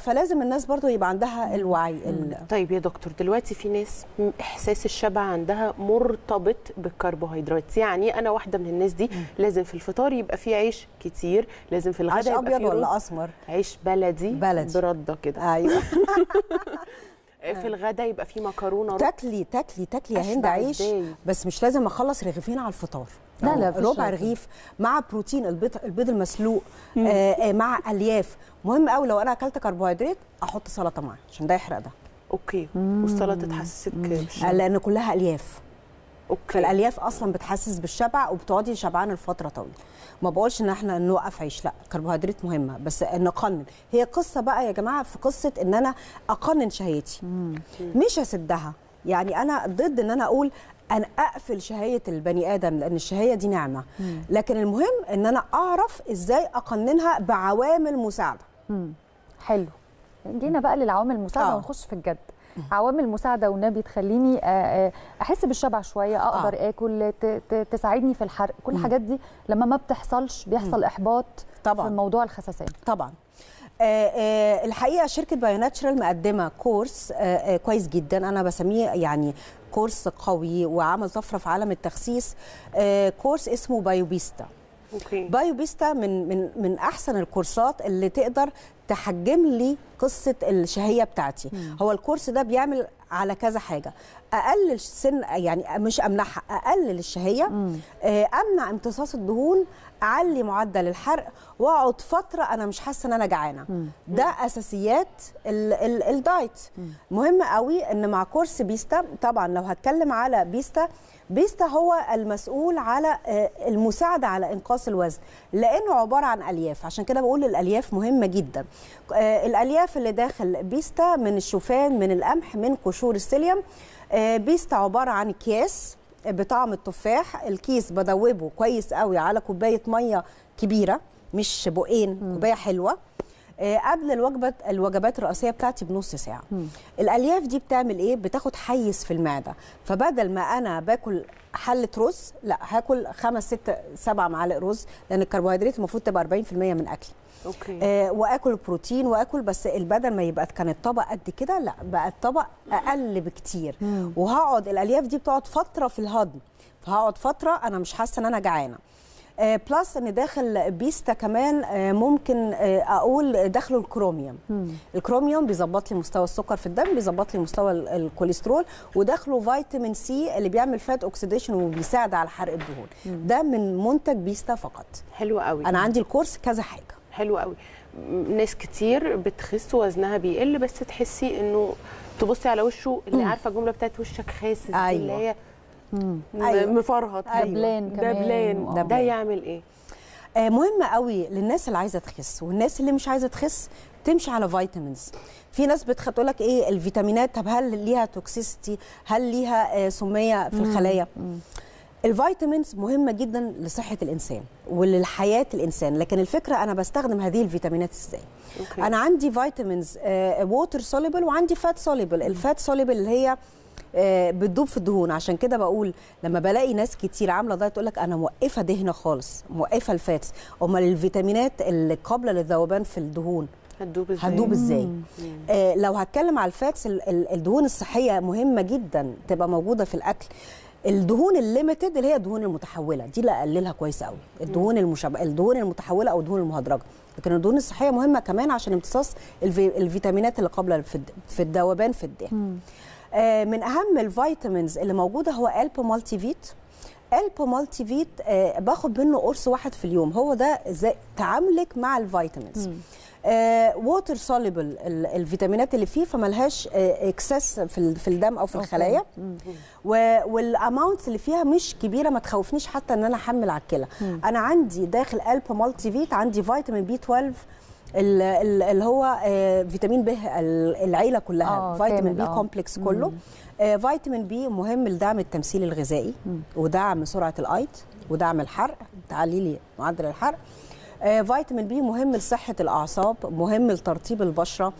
فلازم الناس برضو يبقى عندها الوعي ال- طيب يا دكتور دلوقتي في ناس إحساس الشبع عندها مرتبط بالكربوهيدرات. يعني أنا واحدة من الناس دي لازم في الفطار يبقى فيه عيش كتير لازم في الغداء يبقى أبيض ولا أسمر؟ عيش بلدي بلدي. برده كده. أيوه. في الغداء يبقى فيه مكرونة. تاكلي تاكلي تاكلي يا هند عيش؟ بس مش لازم أخلص رغيفين على الفطار. لا، لا، ربع رغيف. مع بروتين البيض البيض المسلوق آه آه مع ألياف. مهم قوي لو أنا أكلت كربوهيدرات أحط سلطة معاه عشان ده يحرق ده. okay. والسلطة تحسسك بالشبع. لأن كلها ألياف. أوكي. فالألياف أصلا بتحسس بالشبع وبتقعدي شبعانه لفترة طويلة. ما بقولش إن إحنا نوقف عيش لأ كربوهيدرات مهمة بس نقنن. هي قصة بقى يا جماعة في قصة إن أنا أقنن شهيتي. مش أسدها. يعني أنا ضد إن أنا أقول أنا أقفل شهية البني آدم لأن الشهية دي نعمة. لكن المهم إن أنا أعرف إزاي أقننها بعوامل مساعدة. حلو. جينا بقى للعوامل المساعدة آه. ونخش في الجد. عوامل مساعدة والنبي تخليني آه، آه، أحس بالشبع شوية أقدر آه. آكل تساعدني في الحرق. كل الحاجات دي لما ما بتحصلش بيحصل إحباط طبعاً. في موضوع الخسسان طبعا. آه آه الحقيقة شركة Bio Natural مقدمة كورس آه كويس جدا. أنا بسميه يعني كورس قوي وعمل طفرة في عالم التخسيس آه كورس اسمه Bio Pesta. Bio Pesta من من من أحسن الكورسات اللي تقدر تحجم لي قصة الشهية بتاعتي. هو الكورس ده بيعمل على كذا حاجة. اقلل سن يعني مش امنعها اقلل الشهيه آه، أمنع امتصاص الدهون أعلي معدل الحرق وأقعد فترة أنا مش حاسة إن أنا جعانة. ده أساسيات ال ال ال diet. مهم قوي إن مع كورس بيستا طبعا لو هتكلم على بيستا بيستا هو المسؤول على آه، المساعدة على إنقاص الوزن لأنه عبارة عن ألياف. عشان كده بقول الألياف مهمة جدا. آه، الألياف اللي داخل بيستا من الشوفان من القمح من قشور السيليوم. آه، بيستا عبارة عن أكياس بطعم التفاح. الكيس بدوبه كويس قوي على كوباية مية كبيرة مش بقين كوباية حلوة. آه، قبل الوجبه الوجبات الرئيسية بتاعتي بنص ساعة. الألياف دي بتعمل إيه؟ بتاخد حيز في المعدة. فبدل ما أنا باكل حلة رز لأ هاكل خمس ست سبع معالق رز لأن الكربوهيدرات المفروض تبقى 40% من أكلي. okay. آه وآكل بروتين وآكل بس البدل ما يبقى كان الطبق قد كده لأ بقى الطبق أقل بكتير. وهقعد الألياف دي بتقعد فترة في الهضم. فهقعد فترة أنا مش حاسة إن أنا جعانة. آه plus إن داخل بيستا كمان آه ممكن آه أقول داخله الكروميوم. الكروميوم بيظبط لي مستوى السكر في الدم بيظبط لي مستوى ال- الكوليسترول وداخله vitamin C اللي بيعمل fat oxidation وبيساعد على حرق الدهون. ده من منتج بيستا فقط. حلو قوي. أنا عندي الكورس كذا حاجة. حلو قوي. ناس كتير بتخس وزنها بيقل بس تحسي إنه تبصي على وشه اللي عارفة الجمله بتاعت وشك خاسس أيوة. اللي هي أيوة. مفرهط أيوة. دبلان كمان. دبلان. ده. يعمل إيه؟ آه، مهم قوي للناس اللي عايزة تخس والناس اللي مش عايزة تخس تمشي على vitamins في ناس بتقول لك إيه الفيتامينات طب هل ليها toxicity هل ليها آه، سمية في الخلايا؟ ال vitamins مهمة جدا لصحة الإنسان وللحياة الإنسان لكن الفكرة أنا بستخدم هذه الفيتامينات إزاي؟ أوكي. أنا عندي vitamins water soluble وعندي fat soluble ال fat soluble اللي هي بتدوب في الدهون. عشان كده بقول لما بلاقي ناس كتير عاملة diet تقول لك أنا موقفة دهون خالص موقفة ال fats. أمال الفيتامينات اللي قابلة للذوبان في الدهون هتدوب إزاي؟ هتدوب إزاي؟ آه لو هتكلم على ال fats ال- ال- الدهون الصحية مهمة جدا تبقى موجودة في الأكل. الدهون ال limited اللي هي الدهون المتحولة دي اللي اقللها كويس قوي. الدهون المشبعة الدهون المتحولة أو الدهون المهدرجة. لكن الدهون الصحية مهمة كمان عشان امتصاص الفي- الفيتامينات اللي قابلة في الد- في الذوبان في الدهن. آه من أهم ال vitamins اللي موجودة هو الألب مالتي فيت الألب مالتي فيت آه باخد منه قرص واحد في اليوم. هو ده زي تعاملك مع ال vitamins. water soluble الفيتامينات اللي فيه فملهاش excess في ال- في الدم أو في الخلايا. وال amounts اللي فيها مش كبيرة ما تخوفنيش حتى إن أنا أحمل على الكلى. أنا عندي داخل الألب مالتي فيت عندي فيتامين B 12 ال- ال- اللي هو آه، فيتامين ب ال- العيلة كلها آه، فيتامين B آه. complex كله. فيتامين B مهم لدعم التمثيل الغذائي ودعم سرعة الأيض ودعم الحرق. تعلي لي معدل الحرق. فيتامين B مهم لصحة الأعصاب مهم لترطيب البشرة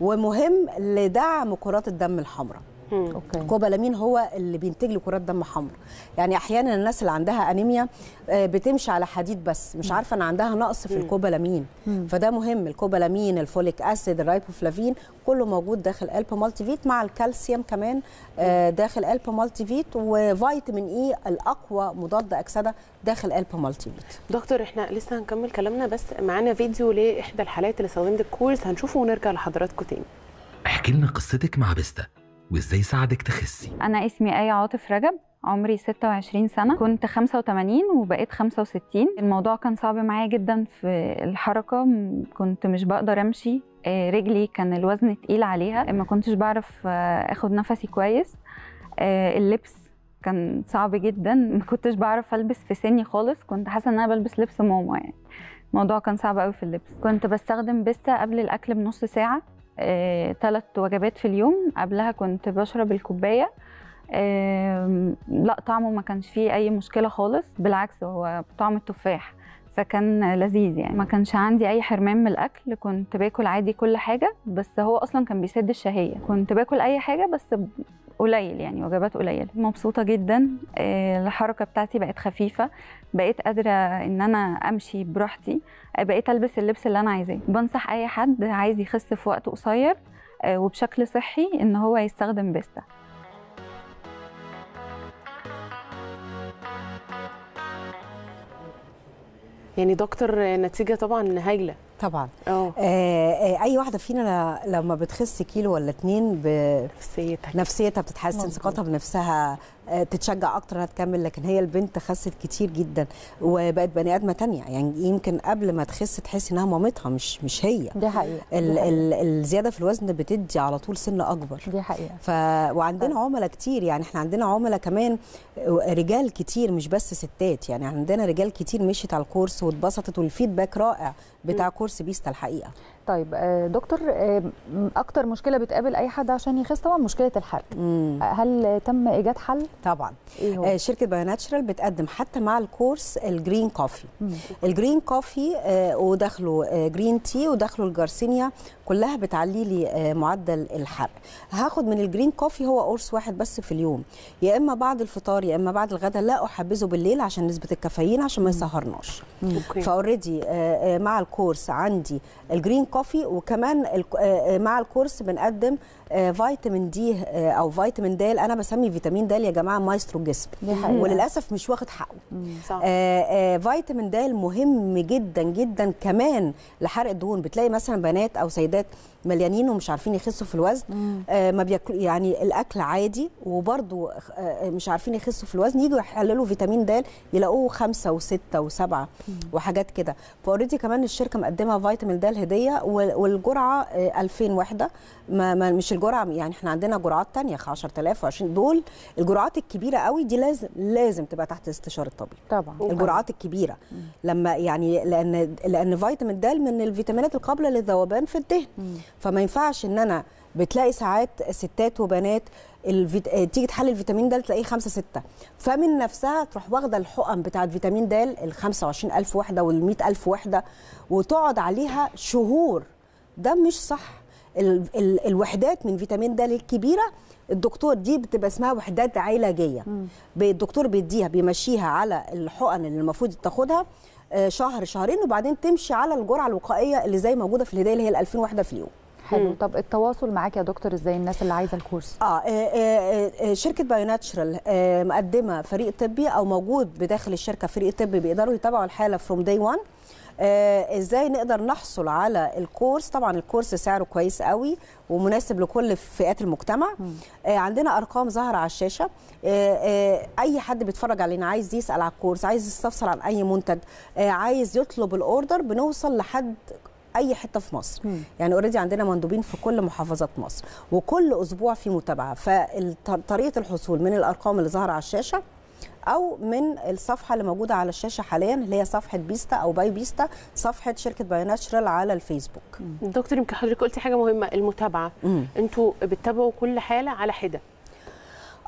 ومهم لدعم كرات الدم الحمراء. أوكي. الكوبالامين هو اللي بينتج لي كرات دم حمراء. يعني أحيانا الناس اللي عندها أنيميا آه، بتمشي على حديد بس مش عارفة إن عندها نقص في الكوبالامين. فده مهم ال cobalamin ال folic acid ال riboflavin كله موجود داخل الألب مالتي فيت مع الكالسيوم كمان آه، داخل الألب مالتي فيت وفيتامين E الأقوى مضاد أكسدة داخل الب مالتي فيت دكتور إحنا لسه هنكمل كلامنا بس معانا فيديو لإحدى الحالات اللي استخدمت الكورس هنشوفه ونرجع لحضراتكم تاني. احكي لنا قصتك مع بيستا وإزاي ساعدك تخسي. أنا اسمي آية عاطف رجب عمري 26 سنة كنت 85 وبقيت 65 الموضوع كان صعب معايا جدا في الحركة كنت مش بقدر أمشي آه، رجلي كان الوزن تقيل عليها ما كنتش بعرف آه، أخد نفسي كويس. آه، اللبس كان صعب جدا ما كنتش بعرف ألبس في سني خالص كنت حاسة إن أنا بلبس لبس ماما يعني. الموضوع كان صعب قوي في اللبس. كنت بستخدم بيستا قبل الأكل بنص ساعة. ثلاث وجبات في اليوم. قبلها كنت بشرب الكوباية. آم، لا طعمه ما كانش فيه أي مشكلة خالص. بالعكس هو طعم التفاح فكان لذيذ يعني. ما كانش عندي أي حرمان من الأكل. كنت باكل عادي كل حاجة بس هو أصلا كان بيسد الشهية. كنت باكل أي حاجة بس قليل يعني وجبات قليلة. مبسوطة جدا. آه، الحركة بتاعتي بقت خفيفة. بقيت قادرة إن أنا أمشي براحتي. آه، بقيت ألبس اللبس اللي أنا عايزاه. بنصح أي حد عايز يخس في وقت قصير آه، وبشكل صحي إن هو يستخدم بيستا يعني دكتور نتيجة طبعا هايلة. طبعا. آه آه أي واحدة فينا لما بتخس كيلو ولا اتنين ب- نفسيتها. بتتحسن ثقتها بنفسها تتشجع أكتر إنها تكمل لكن هي البنت خست كتير جدا وبقت بني آدمة تانية. يعني يمكن قبل ما تخس تحس إنها مامتها مش مش هي. دي حقيقة ال. ال الزيادة في الوزن بتدي على طول سن أكبر. دي حقيقة. ف وعندنا عملاء كتير. يعني إحنا عندنا عملاء كمان رجال كتير مش بس ستات. يعني عندنا رجال كتير مشيت على الكورس واتبسطت والفيدباك رائع بتاع كورس بيستا الحقيقة. طيب آه، دكتور آه، أكتر مشكلة بتقابل أي حد عشان يخس طبعا مشكلة الحرق. مم. هل تم إيجاد حل؟ طبعا. هو؟ آه، شركة بايوناتشرال بتقدم حتى مع الكورس ال green coffee. ال green coffee آه، وداخله آه، green tea وداخله ال garcinia كلها بتعلي لي آه، معدل الحرق. هاخد من ال green coffee هو قرص واحد بس في اليوم. يا إما بعد الفطار يا إما بعد الغداء لا احبذه بالليل عشان نسبة الكافيين عشان ما يسهرناش. ف already مع الكورس عندي ال green coffee وكمان آه، آه، مع الكورس بنقدم آه، فيتامين D آه، أو فيتامين د أنا بسمي فيتامين د يا جماعة مايسترو الجسم. وللأسف مش واخد حقه. صح. آه آه فيتامين د مهم جدا جدا كمان لحرق الدهون بتلاقي مثلا بنات أو سيدات مليانين ومش عارفين يخسوا في الوزن. آه ما بياكلوا يعني الأكل عادي وبرضو آه مش عارفين يخسوا في الوزن يجوا يحللوا فيتامين د يلاقوه خمسة وستة وسبعة وحاجات كده. فأوريدي كمان الشركة مقدمة فيتامين د هديه وال- والجرعة آه 2000 وحده ما ما مش الجرعة يعني إحنا عندنا جرعات تانية 10000 و20 دول الجرعات الكبيرة قوي دي لازم لازم تبقى تحت استشارة الطبيب. طبعا. الجرعات الكبيرة. لما يعني لأن لأن فيتامين د من الفيتامينات القابلة للذوبان في الدهن. فما ينفعش إن أنا بتلاقي ساعات ستات وبنات الفيت... آه، تيجي تحلل الفيتامين د تلاقيه 5 6 فمن نفسها تروح واخدة الحقن بتاعت فيتامين د ال 25000 وحده وال 100000 وحده وتقعد عليها شهور. ده مش صح. ال... ال... الوحدات من فيتامين د الكبيرة الدكتور دي بتبقى اسمها وحدات علاجية. ب- الدكتور بيديها بيمشيها على الحقن اللي المفروض تاخدها آه، شهر شهرين وبعدين تمشي على الجرعة الوقائية اللي زي موجودة في الهداية اللي هي ال 2000 وحده في اليوم. حلو. طب التواصل معاك يا دكتور إزاي؟ الناس اللي عايزة الكورس. آه, آه, آه, آه شركة بايو ناتشرال آه مقدمة فريق طبي أو موجود بداخل الشركة فريق طبي بيقدروا يتابعوا الحالة from day 1 آه إزاي نقدر نحصل على الكورس؟ طبعا الكورس سعره كويس قوي ومناسب لكل فئات المجتمع. آه عندنا أرقام ظاهرة على الشاشة. آه آه أي حد بيتفرج علينا عايز يسأل على الكورس عايز يستفسر عن أي منتج آه عايز يطلب ال order بنوصل لحد أي حتة في مصر. مم. يعني already عندنا مندوبين في كل محافظات مصر. وكل أسبوع في متابعة. فطريقة الحصول من الأرقام اللي ظاهرة على الشاشة أو من الصفحة اللي موجودة على الشاشة حاليا اللي هي صفحة بيستا أو باي بيستا صفحة شركة بايو ناتشرال على الفيسبوك. دكتور يمكن حضرتك قلتي حاجة مهمة المتابعة. أنتوا بتتابعوا كل حالة على حدة.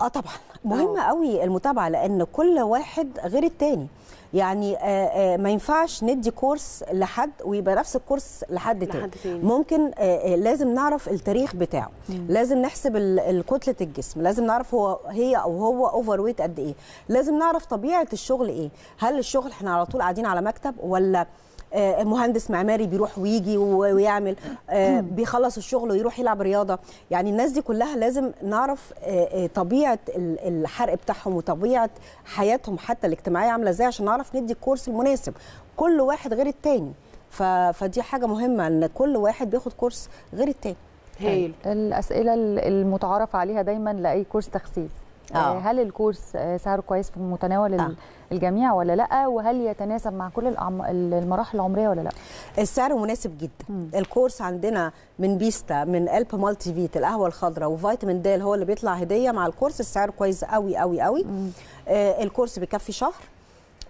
آه طبعا. مهمة قوي المتابعة لأن كل واحد غير التاني. يعني آه آه ما ينفعش ندي كورس لحد ويبقى نفس الكورس لحد تاني لحد تاني. ممكن آه لازم نعرف التاريخ بتاعه. لازم نحسب كتلة الجسم. لازم نعرف هو هي أو هو overweight قد إيه. لازم نعرف طبيعة الشغل إيه. هل الشغل إحنا على طول قاعدين على مكتب ولا مهندس معماري بيروح ويجي ويعمل آه، بيخلص الشغل ويروح يلعب رياضة. يعني الناس دي كلها لازم نعرف آه، آه، طبيعة ال- الحرق بتاعهم وطبيعة حياتهم حتى الاجتماعية عاملة إزاي عشان نعرف ندي الكورس المناسب. كل واحد غير التاني. ف- فدي حاجة مهمة إن كل واحد بياخد كورس غير التاني. هايل الأسئلة المتعارف عليها دايما لأي كورس تخسيس آه. آه، هل الكورس آه، سعره كويس في متناول آه. ال- الجميع ولا لأ؟ وهل يتناسب مع كل المراحل العمرية ولا لأ؟ السعر مناسب جدا. مم. الكورس عندنا من بيستا من ألب مالتي فيت القهوة الخضراء وفيتامين د هو اللي بيطلع هدية مع الكورس السعر كويس قوي قوي قوي آه الكورس بيكفي شهر.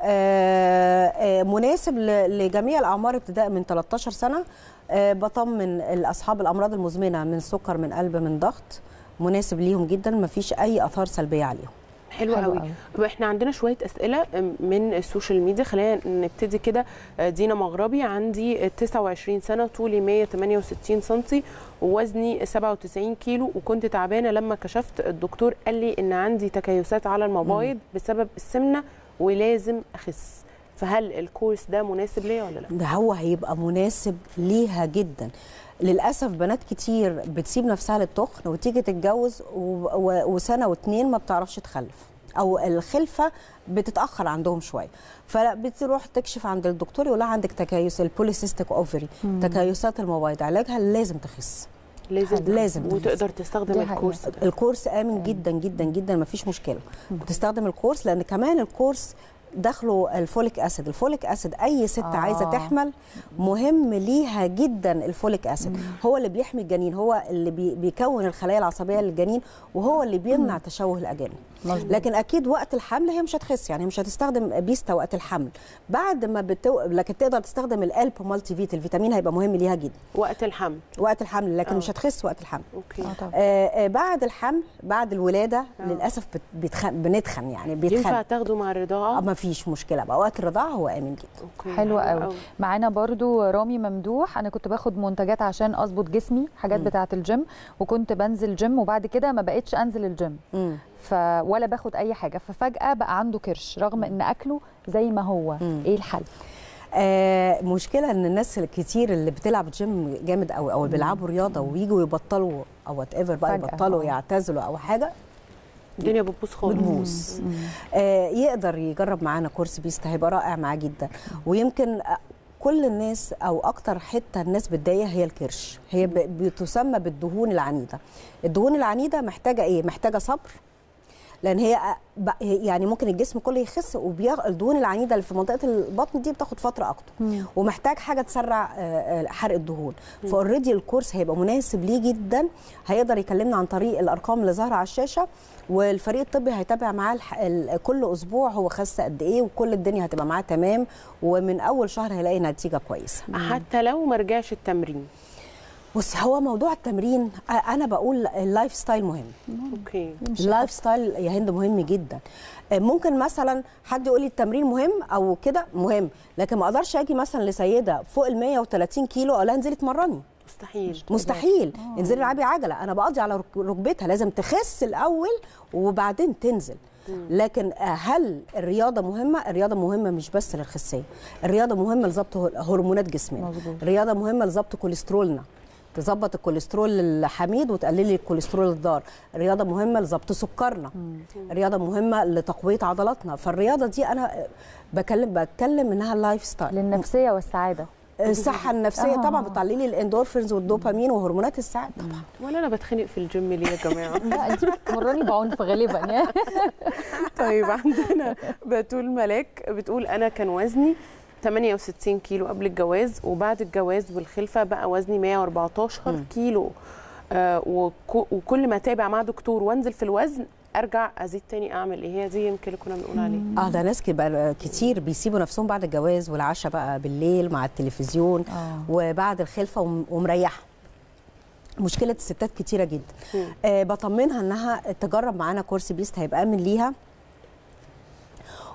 آه آه مناسب لجميع الأعمار ابتداء من 13 سنة. آه بطمن اصحاب الأمراض المزمنة من سكر من قلب من ضغط. مناسب ليهم جدا مفيش أي آثار سلبية عليهم. حلو قوي. إحنا عندنا شوية أسئلة من السوشيال ميديا. خلينا نبتدي كده. دينا مغربي عندي 29 سنة طولي 168 سم ووزني 97 كيلو وكنت تعبانة لما كشفت. الدكتور قال لي إن عندي تكيسات على المبايض بسبب السمنة ولازم أخس. فهل الكورس ده مناسب ليا ولا لا؟ ده هو هيبقى مناسب ليها جدا. للأسف بنات كتير بتسيب نفسها للتخن وتيجي تتجوز وسنة واتنين ما بتعرفش تخلف أو الخلفة بتتأخر عندهم شوية. فبتروح تكشف عند الدكتور يقول لها عندك تكيس ال polycystic ovary تكيسات المبايض علاجها لازم تخس. لازم. لازم. وتقدر تستخدم. الكورس ده. الكورس آمن جدا جدا جدا ما فيش مشكله وتستخدم الكورس لأن كمان الكورس داخله ال folic acid. ال folic acid أي ست آه. عايزه تحمل مهم ليها جدا ال folic acid. هو اللي بيحمي الجنين هو اللي بي بيكون الخلايا العصبية للجنين وهو اللي بيمنع تشوه الاجنه مظبوط. لكن أكيد وقت الحمل هي مش هتخس يعني مش هتستخدم بيستا وقت الحمل. بعد ما بتو... لكن تقدر تستخدم الألب مالتي فيت الفيتامين هيبقى مهم ليها جدا. وقت الحمل. وقت الحمل لكن آه. مش هتخس وقت الحمل. okay. آه طبعا. آه، آه، بعد الحمل بعد الولادة آه. للأسف بت- بيتخن بنتخن يعني بيتخن. ينفع تاخده مع الرضاعة؟ ما فيش مشكلة بقى. وقت الرضاعة هو آمن جدا. okay حلو قوي. معانا برضو رامي ممدوح. أنا كنت باخد منتجات عشان أظبط جسمي حاجات. بتاعة الجيم وكنت بنزل جيم وبعد كده ما بقتش أنزل الجيم. مم. ف ولا باخد أي حاجة. ففجأة بقى عنده كرش رغم إن أكله زي ما هو. مم. إيه الحل؟ آه مشكلة إن الناس الكتير اللي بتلعب جيم جامد قوي أو بيلعبوا رياضة ويجوا يبطلوا أو whatever بقى يبطلوا آه. يعتزلوا أو حاجة الدنيا بتبوظ خالص. بتبوظ. آه يقدر يجرب معانا كورس بيستا هيبقى رائع معاه جدا. ويمكن آه، كل الناس أو أكتر حتة الناس بتضايقها هي الكرش. هي ب- بتسمى بالدهون العنيدة. الدهون العنيدة محتاجة إيه؟ محتاجة صبر لأن هي يعني ممكن الجسم كله يخس والدهون العنيدة اللي في منطقة البطن دي بتاخد فترة أكتر. ومحتاج حاجة تسرع آه، آه، حرق الدهون. ف already الكورس هيبقى مناسب ليه جدا. هيقدر يكلمنا عن طريق الأرقام اللي ظاهرة على الشاشة. والفريق الطبي هيتابع معاه كل أسبوع هو خس قد إيه وكل الدنيا هتبقى معاه تمام. ومن أول شهر هيلاقي نتيجة كويسة. حتى لو ما رجعش التمرين. بص هو موضوع التمرين آه، أنا بقول ال lifestyle مهم. okay. ال life style يا هند مهم جدا. آه، ممكن مثلا حد يقول لي التمرين مهم أو كده مهم لكن ما أقدرش أجي مثلا لسيدة فوق ال 130 كيلو أقول لها انزلي اتمرني. مستحيل. مستحيل. انزلي العبي عجلة. أنا بقضي على رك- ركبتها لازم تخس الأول وبعدين تنزل. لكن آه، هل الرياضة مهمة؟ الرياضة مهمة مش بس للخسية. الرياضة مهمة لضبط هر- هرمونات جسمنا. الرياضة مهمة لضبط كوليسترولنا. تظبط الكوليسترول الحميد وتقللي الكوليسترول الضار. الرياضه مهمة لضبط سكرنا. الرياضه مهمة لتقوية عضلاتنا. فالرياضة دي أنا آه، بكلم بتكلم إنها lifestyle للنفسية والسعادة. الصحة النفسية آه. طبعا بتعلي لي الإندورفينز والدوبامين وهرمونات السعادة طبعا. ولا أنا بتخنق في الجيم ليه يا جماعة؟ لا أنت بتمرني بعنف غالبا يعني. طيب عندنا بتول ملاك بتقول أنا كان وزني 68 كيلو قبل الجواز وبعد الجواز والخلفة بقى وزني 114 كيلو. آه وك- وكل ما أتابع مع دكتور وأنزل في الوزن أرجع أزيد تاني أعمل إيه؟ هي دي يمكن اللي كنا بنقول عليه. آه ده ناس كبار كتير بيسيبوا نفسهم بعد الجواز والعشاء بقى بالليل مع التلفزيون آه. وبعد الخلفة وم- ومريحة. مشكلة الستات كتيرة جدا. آه بطمنها إنها تجرب معانا كورس بيستا هيبقى آمن ليها.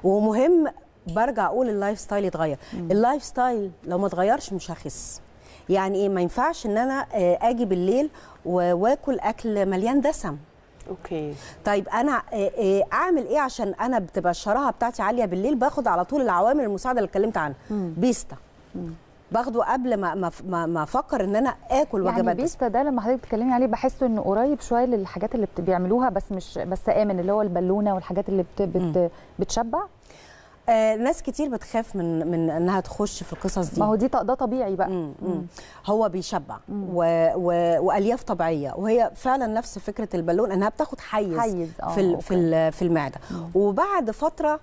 ومهم برجع أقول ال lifestyle يتغير. ال lifestyle لو ما اتغيرش مش هخس. يعني إيه؟ ما ينفعش ان أنا آه، أجي بالليل واكل اكل مليان دسم. okay. طيب أنا آه، آه، اعمل إيه عشان أنا بتبقى الشراهه بتاعتي عالية بالليل؟ باخد على طول العوامل المساعدة اللي اتكلمت عنها. بيستا باخده قبل ما ما ما, أفكر ان أنا اكل يعني وجبات. دسمة. بيستا ده لما حضرتك بتتكلمي عليه بحسه انه قريب شوية للحاجات اللي بيعملوها بس مش بس آمن اللي هو البالونة والحاجات اللي بت بت بتشبع؟ آه ناس كتير بتخاف من من إنها تخش في القصص دي. ما هو دي ده طبيعي بقى. مم. مم. هو بيشبع و... و... وألياف طبيعية. وهي فعلا نفس فكرة البالون إنها بتاخد حيز, حيز، آه، في ال... في ال... في المعدة. وبعد فترة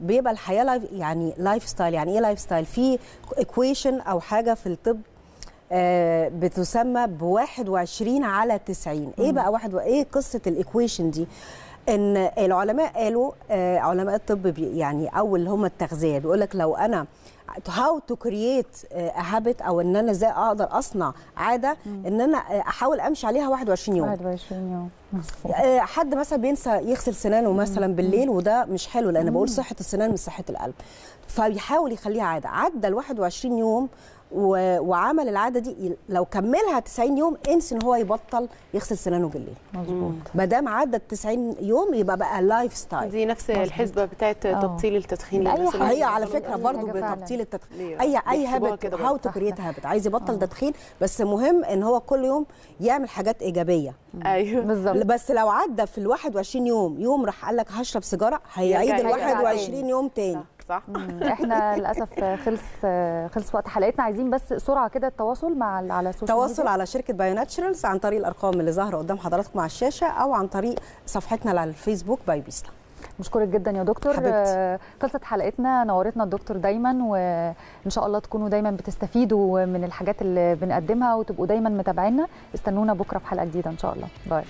بيبقى الحياة life يعني lifestyle يعني إيه lifestyle في equation أو حاجة في الطب آه، بتسمى ب 21 على 90 إيه بقى واحد و... إيه قصة ال equation دي؟ إن العلماء قالوا آه، علماء الطب يعني أو اللي هم التغذية. بيقول لك لو أنا how to create habit أو إن أنا إزاي أقدر أصنع عادة إن أنا آه، أحاول أمشي عليها 21 يوم. 21 يوم. آه، حد مثلا بينسى يغسل سنانه مثلا بالليل وده مش حلو لأن بقول صحة السنان مش صحة القلب. فبيحاول يخليها عادة. عدى ال 21 يوم. وعمل العادة دي لو كملها 90 يوم انسى إن هو يبطل يغسل سنانه بالليل. مظبوط. ما دام عدى ال 90 يوم يبقى بقى lifestyle دي نفس الحسبة بتاعت آه. تبطيل التدخين أي للناس. هي على فكرة برضو. بتبطيل التدخين؟ اي أي habit how. to create habit عايز يبطل تدخين بس مهم إن هو كل يوم يعمل حاجات إيجابية. أيوه. بالظبط. بس لو عدى في ال 21 يوم يوم راح قال لك هشرب سيجارة هيعيد ال يرجع. 21 يوم تاني. صح. إحنا للأسف خلص خلص وقت حلقتنا. عايزين بس سرعة كده التواصل مع على ال social تواصل. على شركة بايو ناتشرالز عن طريق الأرقام اللي ظاهرة قدام حضراتكم على الشاشة أو عن طريق صفحتنا على الفيسبوك باي بيستا مشكورك جدا يا دكتور. حبيبتي. آه، خلصت حلقتنا نورتنا الدكتور دايما وإن شاء الله تكونوا دايما بتستفيدوا من الحاجات اللي بنقدمها وتبقوا دايما متابعينا. استنونا بكرة في حلقة جديدة إن شاء الله. باي.